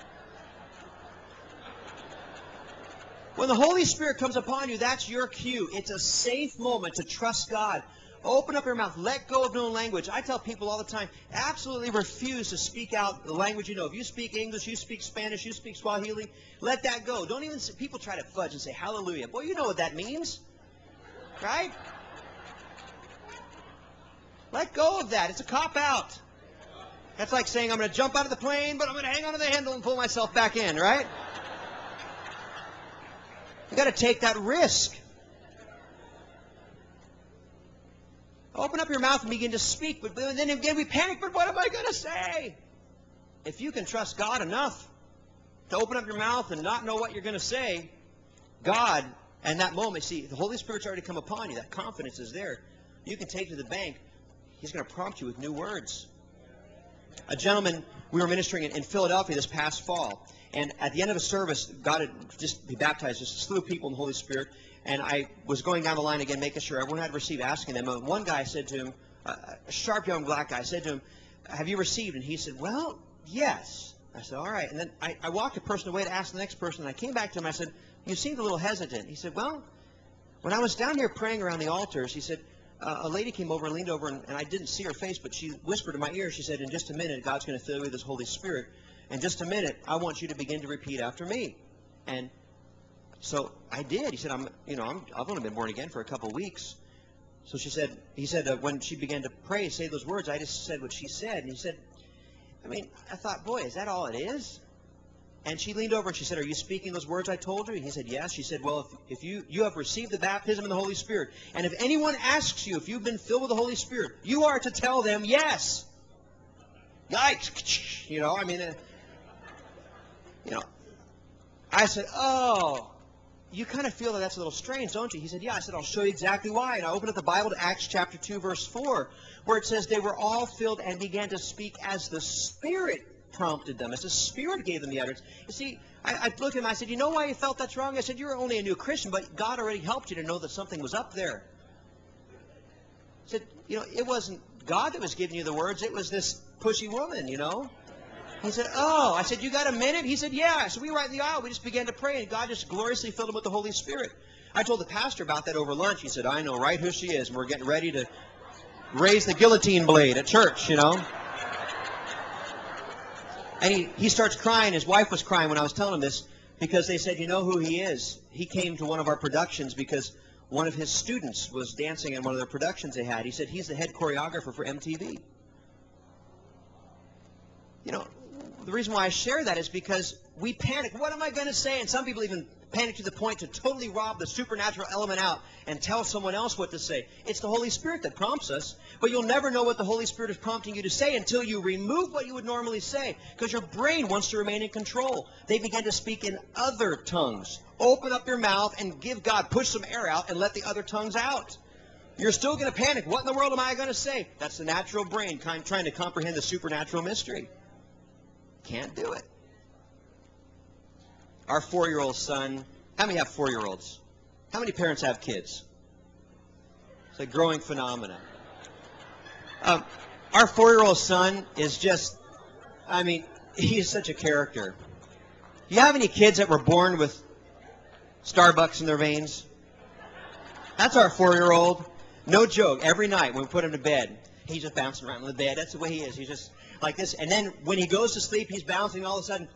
[SPEAKER 1] When the Holy Spirit comes upon you, that's your cue. It's a safe moment to trust God. Open up your mouth. Let go of known language. I tell people all the time, absolutely refuse to speak out the language you know. If you speak English, you speak Spanish, you speak Swahili, let that go. Don't even, people try to fudge and say hallelujah. Boy, you know what that means. Right? Let go of that. It's a cop out. That's like saying I'm going to jump out of the plane, but I'm going to hang onto the handle and pull myself back in, right? You got to take that risk. Open up your mouth and begin to speak. But then again, we panic. But what am I going to say? If you can trust God enough to open up your mouth and not know what you're going to say, God, and that moment, see, the Holy Spirit's already come upon you. That confidence is there. You can take to the bank. He's going to prompt you with new words. A gentleman we were ministering in, in Philadelphia this past fall. And at the end of a service, God had just baptized just a slew of people in the Holy Spirit. And I was going down the line again, making sure everyone had received, asking them. And one guy said to him, a sharp young black guy said to him, have you received? And he said, well, yes. I said, all right. And then I, I walked a person away to ask the next person. And I came back to him. I said, you seemed a little hesitant. He said, well, when I was down here praying around the altars, he said, uh, a lady came over and leaned over, and, and, I didn't see her face, but she whispered in my ear. She said, in just a minute, God's going to fill you with His Holy Spirit. In just a minute, I want you to begin to repeat after me. And so I did. He said, I'm, you know, I'm, I've only been born again for a couple weeks. So she said, he said, uh, when she began to pray, say those words, I just said what she said. And he said, I mean, I thought, boy, is that all it is? And she leaned over and she said, Are you speaking those words I told you? And he said, Yes. She said, Well, if, if you, you have received the baptism in the Holy Spirit, and if anyone asks you if you've been filled with the Holy Spirit, you are to tell them yes. Yikes. You know, I mean, uh, you know, I said, Oh, you kind of feel that that's a little strange, don't you? He said, Yeah. I said, I'll show you exactly why. And I opened up the Bible to Acts chapter 2, verse 4, where it says, They were all filled and began to speak as the Spirit prompted them, as the Spirit gave them the utterance. You see, I, I looked at him, I said, You know why you felt that's wrong? I said, You're only a new Christian, but God already helped you to know that something was up there. I said, You know, it wasn't God that was giving you the words, it was this pushy woman, you know? He said, Oh. I said, You got a minute? He said, Yeah. So we were right in the aisle. We just began to pray, and God just gloriously filled him with the Holy Spirit. I told the pastor about that over lunch. He said, I know right who she is, and we're getting ready to raise the guillotine blade at church, you know? And he, he starts crying. His wife was crying when I was telling him this because they said, You know who he is? He came to one of our productions because one of his students was dancing in one of the productions they had. He said, He's the head choreographer for MTV. You know, the reason why I share that is because we panic. What am I going to say? And some people even panic to the point to totally rob the supernatural element out and tell someone else what to say. It's the Holy Spirit that prompts us, but you'll never know what the Holy Spirit is prompting you to say until you remove what you would normally say because your brain wants to remain in control. They begin to speak in other tongues. Open up your mouth and give God, push some air out and let the other tongues out. You're still going to panic. What in the world am I going to say? That's the natural brain trying to comprehend the supernatural mystery. Can't do it. Our four-year-old son, how many have four-year-olds? How many parents have kids? It's a growing phenomenon. Um, our four-year-old son is just, I mean, (laughs) he is such a character. You have any kids that were born with Starbucks in their veins? That's our four-year-old. No joke. Every night when we put him to bed, he's just bouncing around in the bed. That's the way he is. He's just like this. And then when he goes to sleep, he's bouncing all of a sudden.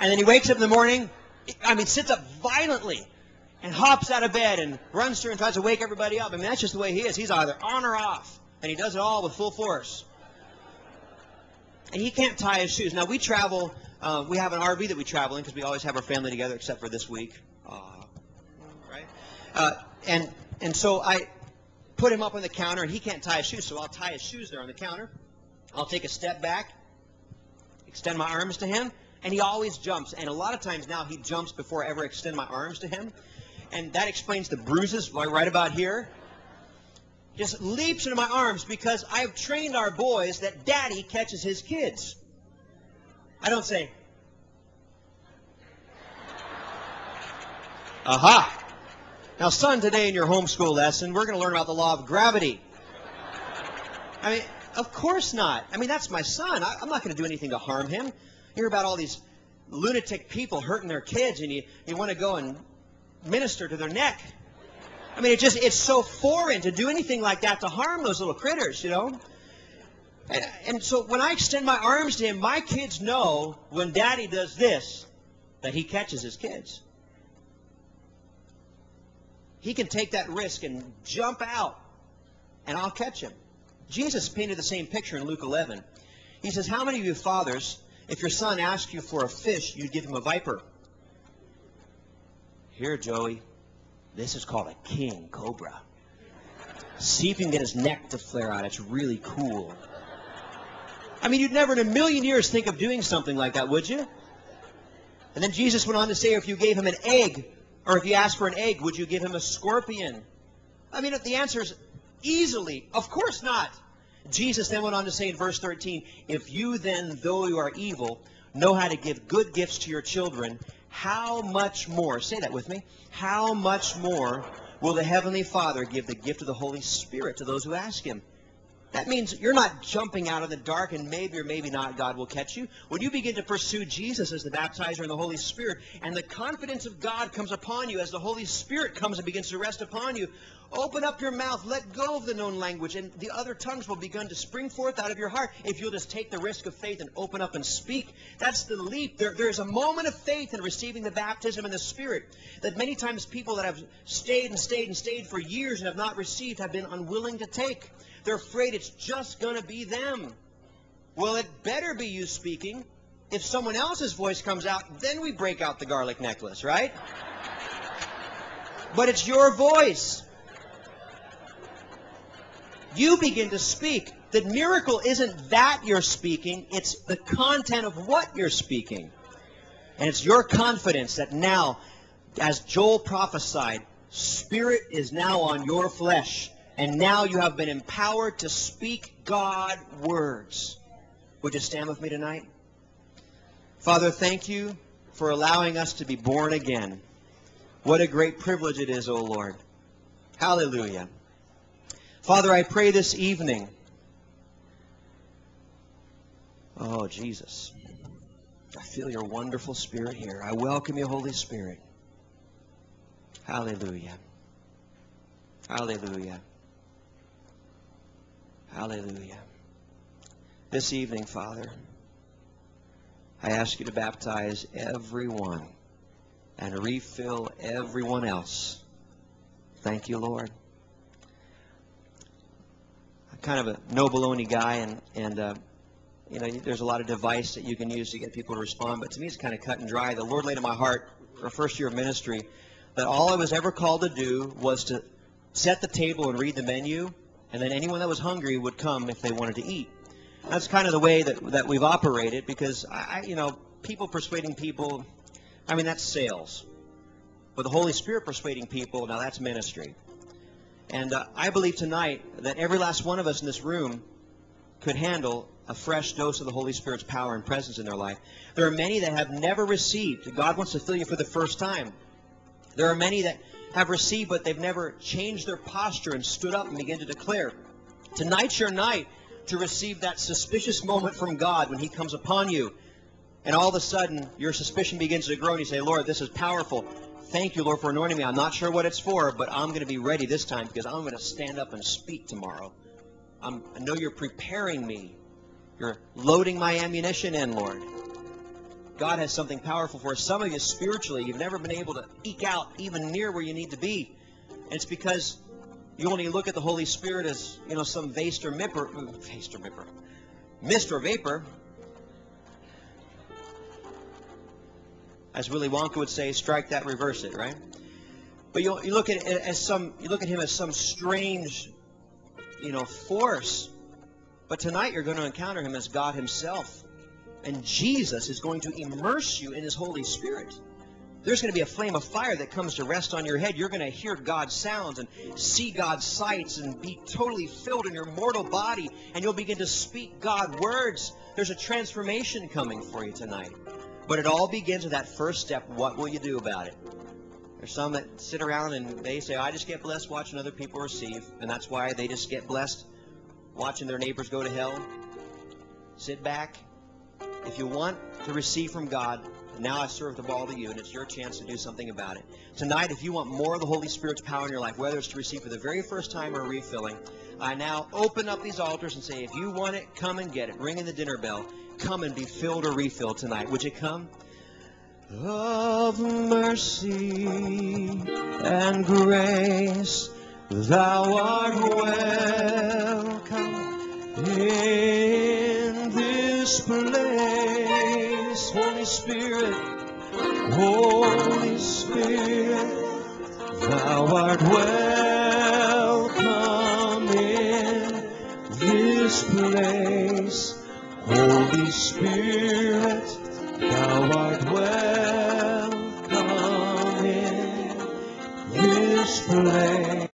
[SPEAKER 1] And then he wakes up in the morning, I mean, sits up violently and hops out of bed and runs through and tries to wake everybody up. I mean, that's just the way he is. He's either on or off. And he does it all with full force. And he can't tie his shoes. Now, we travel, uh, we have an RV that we travel in because we always have our family together except for this week. Right? Uh, and, and so I put him up on the counter and he can't tie his shoes, so I'll tie his shoes there on the counter. I'll take a step back, extend my arms to him, and he always jumps. And a lot of times now he jumps before I ever extend my arms to him. And that explains the bruises right about here. Just leaps into my arms because I've trained our boys that daddy catches his kids. I don't say, Aha! Now, son, today in your homeschool lesson, we're going to learn about the law of gravity. I mean, of course not. I mean, that's my son. I, am not going to do anything to harm him. You hear about all these lunatic people hurting their kids, and you, you want to go and minister to their neck. I mean, it just it's so foreign to do anything like that to harm those little critters, you know. And, and so when I extend my arms to him, my kids know when Daddy does this that he catches his kids. He can take that risk and jump out, and I'll catch him. Jesus painted the same picture in Luke 11. He says, How many of you fathers, if your son asks you for a fish, you'd give him a viper? Here, Joey, this is called a king cobra. See if you can get his neck to flare out. It's really cool. I mean, you'd never in a million years think of doing something like that, would you? And then Jesus went on to say, if you gave him an egg, or if you asked for an egg, would you give him a scorpion? I mean, the answer is easily, of course not. Jesus then went on to say in verse 13, If you then, though you are evil, know how to give good gifts to your children, how much more, say that with me, how much more will the Heavenly Father give the gift of the Holy Spirit to those who ask Him? That means you're not jumping out of the dark and maybe or maybe not God will catch you. When you begin to pursue Jesus as the baptizer and the Holy Spirit, and the confidence of God comes upon you as the Holy Spirit comes and begins to rest upon you, open up your mouth, let go of the known language, and the other tongues will begin to spring forth out of your heart if you'll just take the risk of faith and open up and speak. That's the leap. There, there's a moment of faith in receiving the baptism in the Spirit that many times people that have stayed and stayed and stayed for years and have not received have been unwilling to take. They're afraid it's just going to be them. Well, it better be you speaking. If someone else's voice comes out, then we break out the garlic necklace, right? But it's your voice. You begin to speak. The miracle isn't that you're speaking, it's the content of what you're speaking. And it's your confidence that now, as Joel prophesied, spirit is now on your flesh. And now you have been empowered to speak God words. Would you stand with me tonight? Father, thank you for allowing us to be born again. What a great privilege it is, O oh Lord. Hallelujah. Father, I pray this evening. Oh, Jesus. I feel your wonderful spirit here. I welcome you, Holy Spirit. Hallelujah. Hallelujah. Hallelujah. This evening, Father, I ask you to baptize everyone and refill everyone else. Thank you, Lord. I'm kind of a no baloney guy, and, and uh, you know, there's a lot of device that you can use to get people to respond, but to me it's kind of cut and dry. The Lord laid in my heart for first year of ministry that all I was ever called to do was to set the table and read the menu and then anyone that was hungry would come if they wanted to eat. That's kind of the way that, that we've operated because, I, you know, people persuading people, I mean, that's sales. But the Holy Spirit persuading people, now that's ministry. And uh, I believe tonight that every last one of us in this room could handle a fresh dose of the Holy Spirit's power and presence in their life. There are many that have never received. God wants to fill you for the first time. There are many that have received, but they've never changed their posture and stood up and began to declare. Tonight's your night to receive that suspicious moment from God when He comes upon you. And all of a sudden, your suspicion begins to grow, and you say, Lord, this is powerful. Thank you, Lord, for anointing me. I'm not sure what it's for, but I'm going to be ready this time because I'm going to stand up and speak tomorrow. I'm, I know you're preparing me. You're loading my ammunition in, Lord. God has something powerful for us. some of you spiritually. You've never been able to eke out even near where you need to be. And it's because you only look at the Holy Spirit as, you know, some vast or mipper, vast or mipper, mist or vapor. As Willy Wonka would say, strike that, reverse it, right? But you, you look at it as some, you look at him as some strange, you know, force. But tonight you're going to encounter him as God himself. And Jesus is going to immerse you in his Holy Spirit. There's going to be a flame of fire that comes to rest on your head. You're going to hear God's sounds and see God's sights and be totally filled in your mortal body. And you'll begin to speak God words. There's a transformation coming for you tonight. But it all begins with that first step. What will you do about it? There's some that sit around and they say, I just get blessed watching other people receive. And that's why they just get blessed watching their neighbors go to hell. Sit back, if you want to receive from God, now I serve the ball to you, and it's your chance to do something about it. Tonight, if you want more of the Holy Spirit's power in your life, whether it's to receive for the very first time or refilling, I now open up these altars and say, if you want it, come and get it. Ring in the dinner bell. Come and be filled or refilled tonight. Would you come? Of mercy and grace, thou art welcome in this place. Holy Spirit, Holy Spirit, thou art welcome in this place. Holy Spirit, thou art welcome in this place.